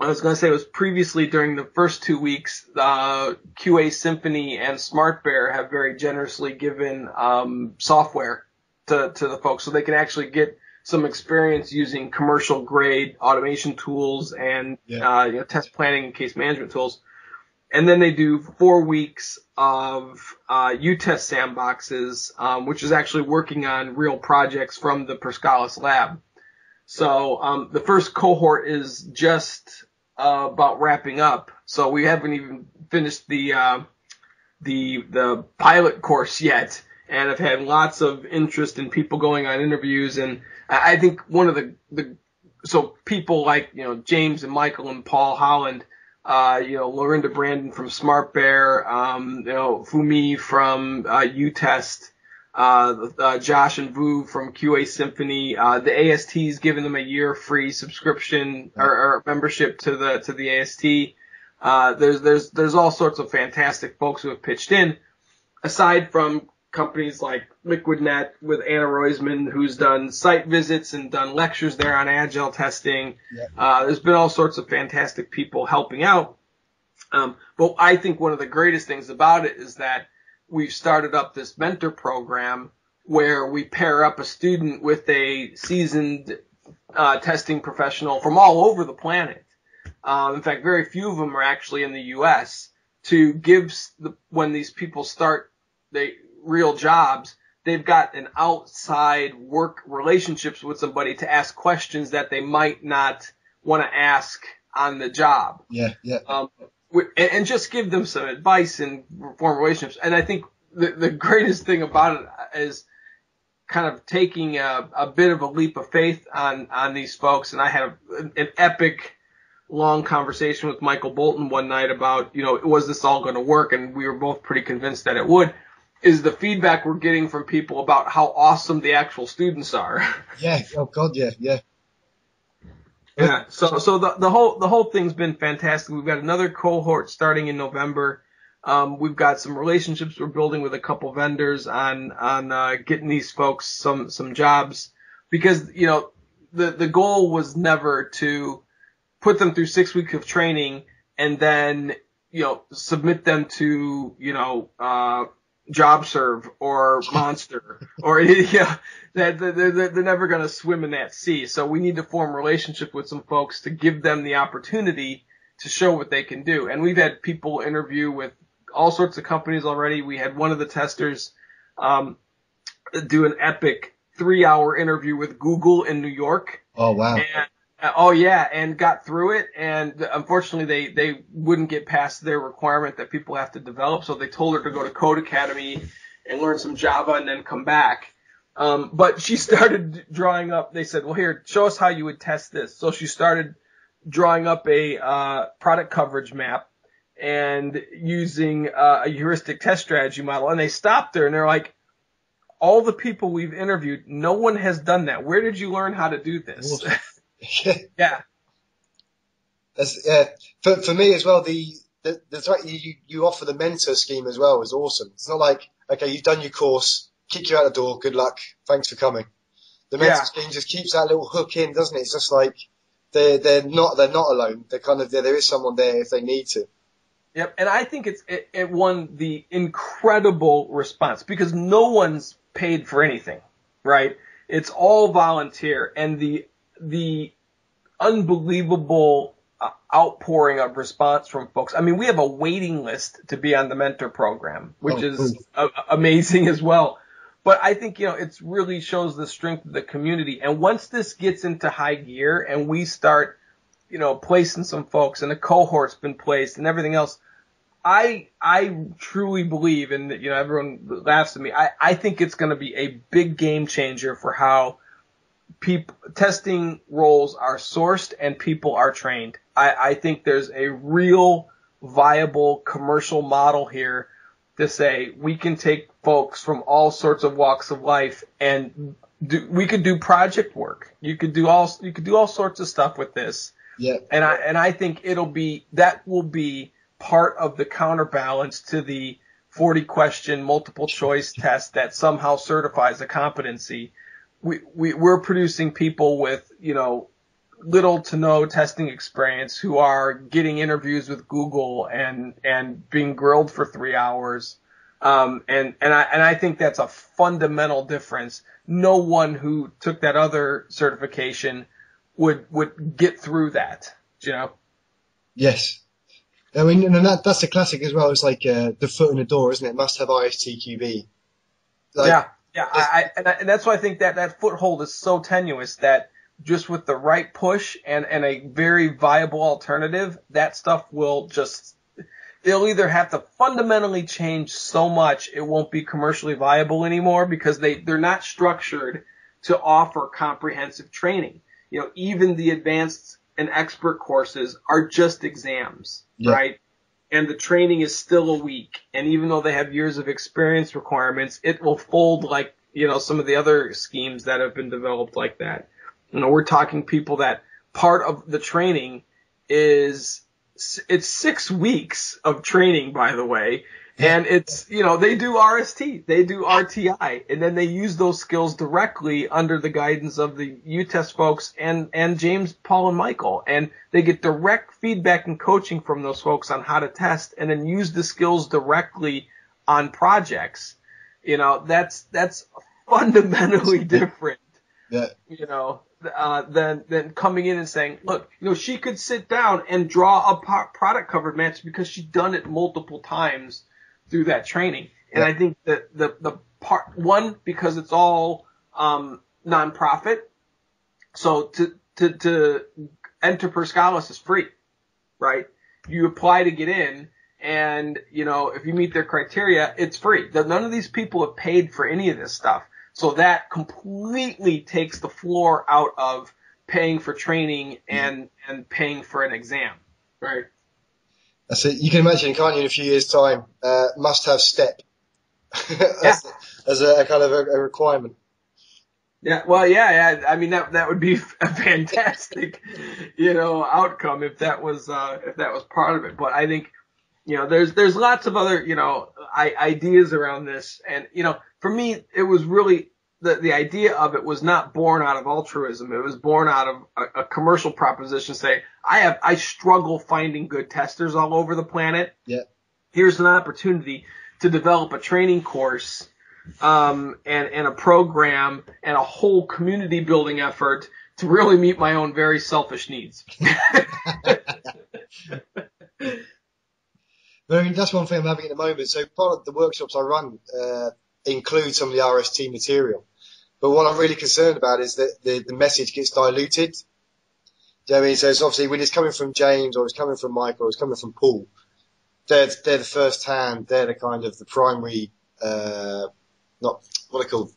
S2: I was going to say it was previously during the first two weeks, uh, QA Symphony and SmartBear have very generously given um, software to, to the folks so they can actually get some experience using commercial grade automation tools and
S1: Yeah.
S2: uh, you know, test planning and case management tools. And then they do four weeks of uh, U-test sandboxes, um, which is actually working on real projects from the Per Scholas lab. So um, the first cohort is just uh, about wrapping up. So we haven't even finished the uh, the the pilot course yet, and I've had lots of interest in people going on interviews. And I think one of the the so people like you know James and Michael and Paul Holland, uh, you know Lorinda Brandon from Smart Bear, um, you know Fumi from uh, UTest. Uh, uh, Josh and Vu from QA Symphony, uh, the AST's giving them a year free subscription or, or membership to the to the AST. Uh, there's there's there's all sorts of fantastic folks who have pitched in. Aside from companies like LiquidNet with Anna Royzman, who's done site visits and done lectures there on agile testing. Uh, there's been all sorts of fantastic people helping out. Um, but I think one of the greatest things about it is that we've started up this mentor program where we pair up a student with a seasoned uh, testing professional from all over the planet. Um, in fact, very few of them are actually in the U.S. to give the, when these people start they real jobs, they've got an outside work relationships with somebody to ask questions that they might not want to ask on the job
S1: Yeah, yeah.
S2: um, and, just give them some advice and form relationships. And I think the, the greatest thing about it is kind of taking a, a bit of a leap of faith on, on these folks. And I had a, an epic long conversation with Michael Bolton one night about, you know, was this all going to work? And we were both pretty convinced that it would. Is the feedback we're getting from people about how awesome the actual students are.
S1: Yeah, oh god, yeah, yeah.
S2: Yeah. So so the the whole the whole thing's been fantastic. We've got another cohort starting in November. Um, we've got some relationships we're building with a couple vendors on on uh, getting these folks some some jobs because you know the the goal was never to put them through six weeks of training and then you know submit them to you know uh, JobServe or Monster or yeah that they're, they're, they're never going to swim in that sea. So we need to form relationship with some folks to give them the opportunity to show what they can do. And we've had people interview with all sorts of companies already. We had one of the testers um, do an epic three hour interview with Google in New York.
S1: Oh wow.
S2: And, oh yeah, and got through it. And unfortunately, they they wouldn't get past their requirement that people have to develop. So they told her to go to Codecademy and learn some Java and then come back. Um, but she started drawing up. They said, "Well, here, show us how you would test this." So she started drawing up a uh, product coverage map and using uh, a heuristic test strategy model. And they stopped her and they're like, "All the people we've interviewed, no one has done that. Where did you learn how to do this?"
S1: yeah, that's yeah. For for me as well, the the, the fact you you- you offer the mentor scheme as well is awesome. It's not like okay, you've done your course, kick you out the door, good luck, thanks for coming. The mentor
S2: Yeah.
S1: scheme just keeps that little hook in, doesn't it? It's just like they're they're not they're not alone. They're kind of there. There is someone there if they need to.
S2: Yep, and I think it's it, it won the incredible response because no one's paid for anything, right? It's all volunteer, and the the unbelievable uh, outpouring of response from folks. I mean, we have a waiting list to be on the mentor program, which
S1: Oh,
S2: is a, amazing as well. But I think you know it really shows the strength of the community, and once this gets into high gear and we start you know, placing some folks and the cohort's been placed and everything else. I I truly believe, and you know, everyone laughs at me. I I think it's going to be a big game changer for how people testing roles are sourced and people are trained. I I think there's a real viable commercial model here to say we can take folks from all sorts of walks of life and do, we could do project work. You could do all you could do all sorts of stuff with this.
S1: Yeah,
S2: And I and I think it'll be that will be part of the counterbalance to the 40 question multiple choice test that somehow certifies a competency. We, we we're producing people with you know little to no testing experience who are getting interviews with Google and and being grilled for three hours Um, and, and I, and I think that's a fundamental difference. No one who took that other certification would, would get through that, you know?
S1: Yes. I mean, and that, that's a classic as well. It's like, uh, the foot in the door, isn't it? Must have ISTQB.
S2: Like, yeah. Yeah. I, and, I, and that's why I think that that foothold is so tenuous that just with the right push and, and a very viable alternative, that stuff will just, they'll either have to fundamentally change so much it won't be commercially viable anymore because they, they're not structured to offer comprehensive training. You know, even the advanced and expert courses are just exams, yeah. right? And the training is still a week. And even though they have years of experience requirements, it will fold like, you know, some of the other schemes that have been developed like that. You know, we're talking people that part of the training is it's six weeks of training, by the way. And it's, you know, they do RST, they do RTI, and then they use those skills directly under the guidance of the uTest folks and, and James, Paul, and Michael. And they get direct feedback and coaching from those folks on how to test and then use the skills directly on projects. You know, that's, that's fundamentally different. Yeah. You know, uh, than than coming in and saying, look, you know, she could sit down and draw a product coverage map because she's done it multiple times through that training. And yeah. I think that the the part one because it's all um, nonprofit, so to to to enter Per Scholas is free, right? You apply to get in, and you know if you meet their criteria, it's free. None of these people have paid for any of this stuff. So that completely takes the floor out of paying for training and, and paying for an exam, right?
S1: That's it. You can imagine, can't you, in a few years' time, uh, must have step as, yeah. as a, a, kind of a, a, requirement.
S2: Yeah, well, yeah, yeah. I mean, that that would be a fantastic, you know, outcome if that was uh, if that was part of it. But I think, you know, there's there's lots of other, you know, I, ideas around this, and you know, for me, it was really the the idea of it was not born out of altruism. It was born out of a, a commercial proposition. Say, I have I struggle finding good testers all over the planet.
S1: Yeah.
S2: Here's an opportunity to develop a training course um, and, and a program and a whole community building effort to really meet my own very selfish needs.
S1: I mean, that's one thing I'm having at the moment. So part of the workshops I run uh, include some of the RST material. But what I'm really concerned about is that the, the message gets diluted. Do you know I mean? So it's obviously when it's coming from James or it's coming from Michael or it's coming from Paul, they're, they're the first hand, they're the kind of the primary, uh, not, what I call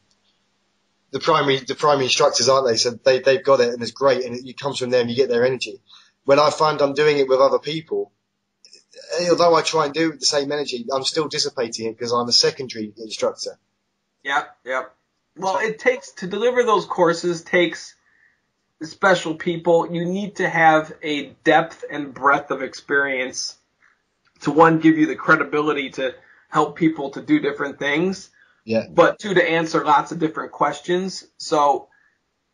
S1: the primary, the primary instructors, aren't they? So they, they've got it and it's great and it, it comes from them, you get their energy. When I find I'm doing it with other people, although I try and do it with the same energy, I'm still dissipating it because I'm a secondary instructor.
S2: Yep, yep. Well, it takes to deliver those courses takes special people. You need to have a depth and breadth of experience to one give you the credibility to help people to do different things.
S1: Yeah.
S2: But two to answer lots of different questions. So,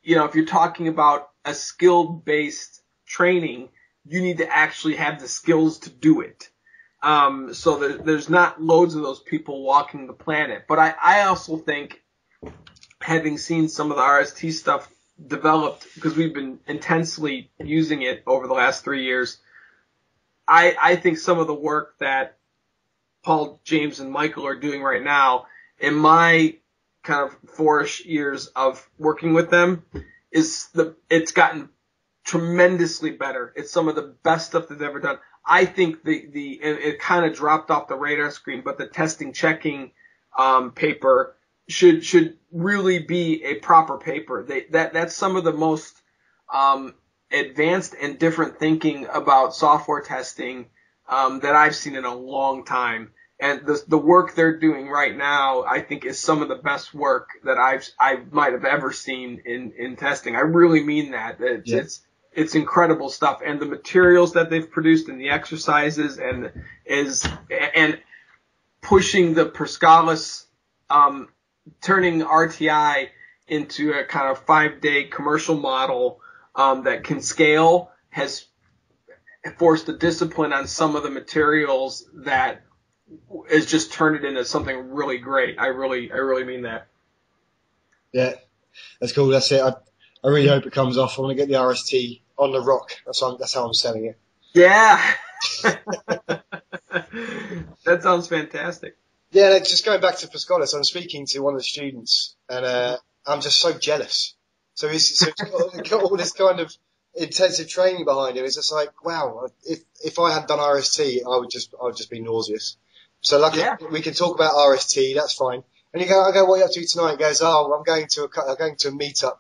S2: you know, if you're talking about a skill based training, you need to actually have the skills to do it. Um, so there, there's not loads of those people walking the planet. But I, I also think, having seen some of the RST stuff developed, because we've been intensely using it over the last three years, I, I think some of the work that Paul, James, and Michael are doing right now, in my kind of fourish years of working with them, is the it's gotten tremendously better. It's some of the best stuff they've ever done. I think the the it, it kind of dropped off the radar screen, but the testing checking um, paper should should really be a proper paper. They, that that's some of the most um, advanced and different thinking about software testing um, that I've seen in a long time. And the the work they're doing right now, I think, is some of the best work that I've I might have ever seen in in testing. I really mean that. It's, yeah. it's it's incredible stuff and the materials that they've produced and the exercises and is and pushing the Per Scholas um, turning RTI into a kind of five day commercial model um, that can scale has forced a discipline on some of the materials that has just turned it into something really great. I really, I really mean that.
S1: Yeah, that's cool. That's it. I, I really hope it comes off. I want to get the RST on the rock. That's how, that's how I'm selling it.
S2: Yeah. that sounds fantastic.
S1: Yeah, just going back to Per Scholas, I'm speaking to one of the students, and uh, I'm just so jealous. So he's, so he's got, got all this kind of intensive training behind him. It's just like, wow, if if I had done RST, I would just I would just be nauseous. So luckily
S2: Yeah.
S1: we can talk about RST. That's fine. And you go, I go, what are you up to tonight? He goes, oh, I'm going to a I'm going to a meetup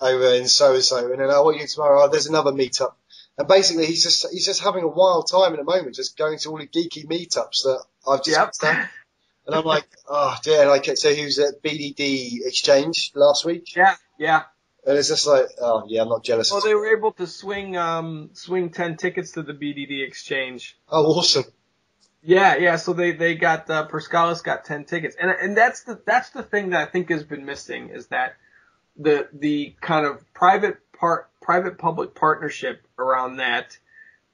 S1: over in so and so. And then, oh, what are you tomorrow? Oh, there's another meetup. And basically, he's just he's just having a wild time at the moment, just going to all the geeky meetups that I've just
S2: Yep.
S1: done. And I'm like, oh dear. Like, so he was at BDD Exchange last week,
S2: Yeah, yeah.
S1: and it's just like, oh yeah, I'm not jealous.
S2: Well, they were able to swing um swing ten tickets to the BDD exchange.
S1: Oh, awesome.
S2: Yeah, yeah. So they they got uh, Per Scholas got ten tickets, and and that's the that's the thing that I think has been missing is that the the kind of private part private public partnership around that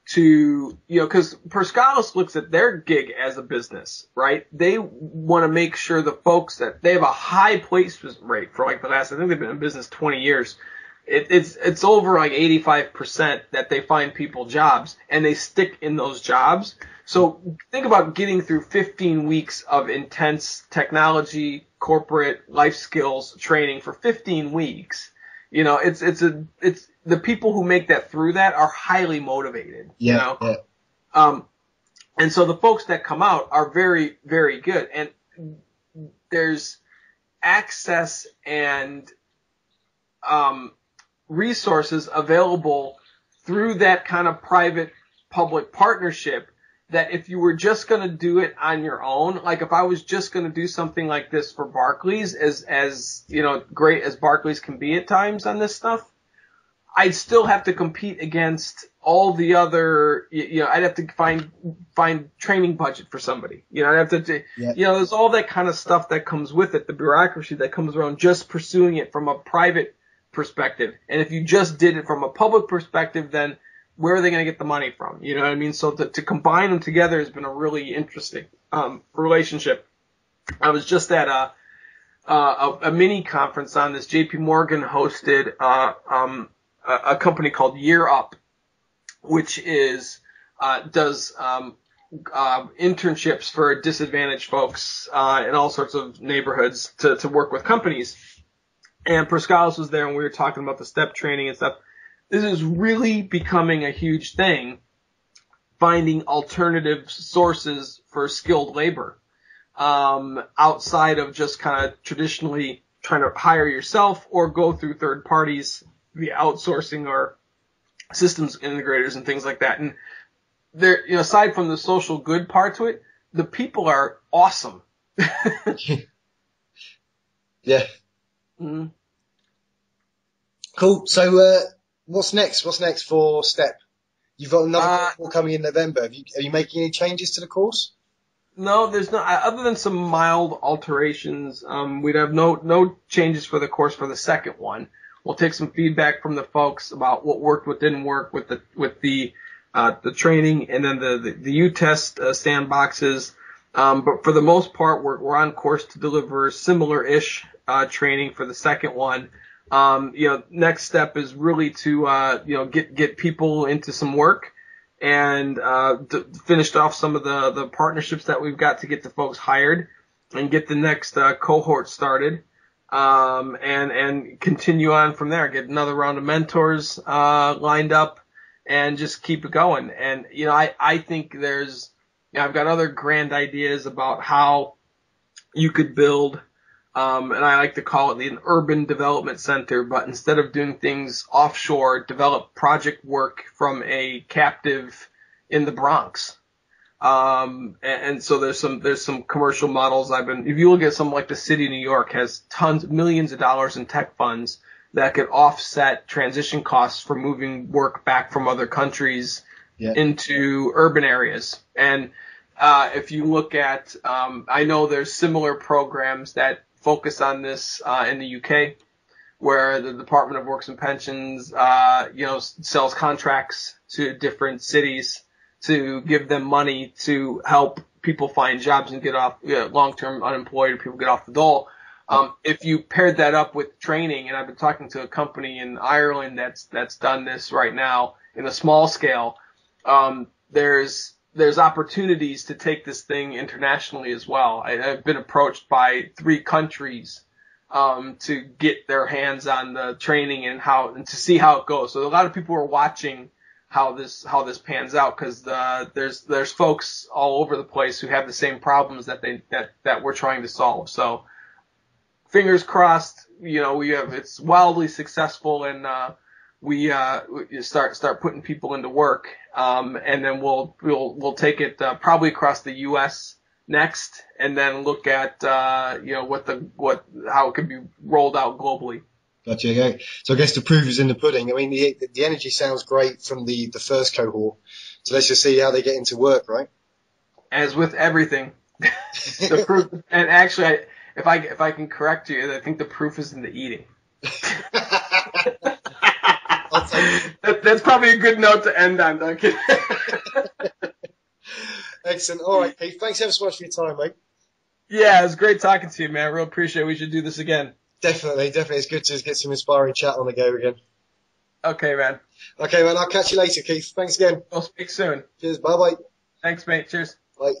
S2: to you know because Per Scholas looks at their gig as a business, right? They want to make sure the folks that they have a high placement rate for like the last I think they've been in business twenty years. It, it's it's over like 85% that they find people jobs and they stick in those jobs. So think about getting through 15 weeks of intense technology, corporate life skills training for 15 weeks. You know, it's it's a it's the people who make that through that are highly motivated.
S1: Yeah,
S2: You know?
S1: yeah.
S2: Um, and so the folks that come out are very, very good. And there's access and um, resources available through that kind of private public partnership that if you were just going to do it on your own, like if I was just going to do something like this for Barclays, as as you know, great as Barclays can be at times on this stuff, I'd still have to compete against all the other, you know, I'd have to find find training budget for somebody. You know, I'd have to,
S1: Yeah.
S2: you know, there's all that kind of stuff that comes with it, the bureaucracy that comes around just pursuing it from a private perspective. And if you just did it from a public perspective, then where are they going to get the money from? You know what I mean? So to, to combine them together has been a really interesting um, relationship. I was just at a, a, a mini conference on this. JP Morgan hosted uh, um, a, a company called Year Up, which is uh, does um, uh, internships for disadvantaged folks uh, in all sorts of neighborhoods to, to work with companies. And Per Scholas was there, and we were talking about the step training and stuff. This is really becoming a huge thing, finding alternative sources for skilled labor um, outside of just kind of traditionally trying to hire yourself or go through third parties via outsourcing or systems integrators and things like that. And there, you know, aside from the social good part to it, the people are awesome.
S1: Yeah.
S2: Mhm.
S1: Cool. So, uh, what's next? What's next for Step? You've got another
S2: Uh,
S1: coming in November. Have you, are you making any changes to the course?
S2: No, there's not. other than some mild alterations. Um, we'd have no no changes for the course for the second one. We'll take some feedback from the folks about what worked, what didn't work with the with the uh, the training, and then the the, the uTest uh, sandboxes. Um, but for the most part, we're we're on course to deliver similar-ish uh, training for the second one. Um, you know, next step is really to uh, you know get get people into some work and uh, finished off some of the, the partnerships that we've got to get the folks hired and get the next uh, cohort started um, and and continue on from there. Get another round of mentors uh, lined up and just keep it going. And you know, I I think there's you know, I've got other grand ideas about how you could build. Um, and I like to call it an urban development center, but instead of doing things offshore, develop project work from a captive in the Bronx. Um, and, and so there's some there's some commercial models I've been. If you look at something like the city of New York has tons millions of dollars in tech funds that could offset transition costs for moving work back from other countries
S1: Yeah.
S2: into urban areas. And uh, if you look at, um, I know there's similar programs that focus on this uh, in the UK, where the Department of Works and Pensions, uh, you know, sells contracts to different cities to give them money to help people find jobs and get off you know, long-term unemployed or people get off the dole. Um, if you paired that up with training, and I've been talking to a company in Ireland that's that's done this right now in a small scale. Um, there's there's opportunities to take this thing internationally as well. I, have been approached by three countries um, to get their hands on the training and how and to see how it goes. So a lot of people are watching how this how this pans out because the, there's there's folks all over the place who have the same problems that they that that we're trying to solve. So fingers crossed, you know, we have it's wildly successful and uh, we uh, start start putting people into work, um, and then we'll we'll we'll take it uh, probably across the U.S. next, and then look at uh, you know what the what how it could be rolled out globally.
S1: Gotcha. Okay. So I guess the proof is in the pudding. I mean, the the energy sounds great from the the first cohort. So let's just see how they get into work, right?
S2: As with everything, the proof. And actually, I, if I if I can correct you, I think the proof is in the eating. that, that's probably a good note to end on, Duncan.
S1: Excellent. All right, Pete. Thanks ever so much for your time, mate.
S2: Yeah, it was great talking to you, man. Real appreciate it. We should do this again.
S1: Definitely, definitely. It's good to get some inspiring chat on the go again.
S2: Okay, man.
S1: Okay, man. I'll catch you later, Keith. Thanks again.
S2: I'll speak soon.
S1: Cheers. Bye bye.
S2: Thanks, mate. Cheers.
S1: Bye.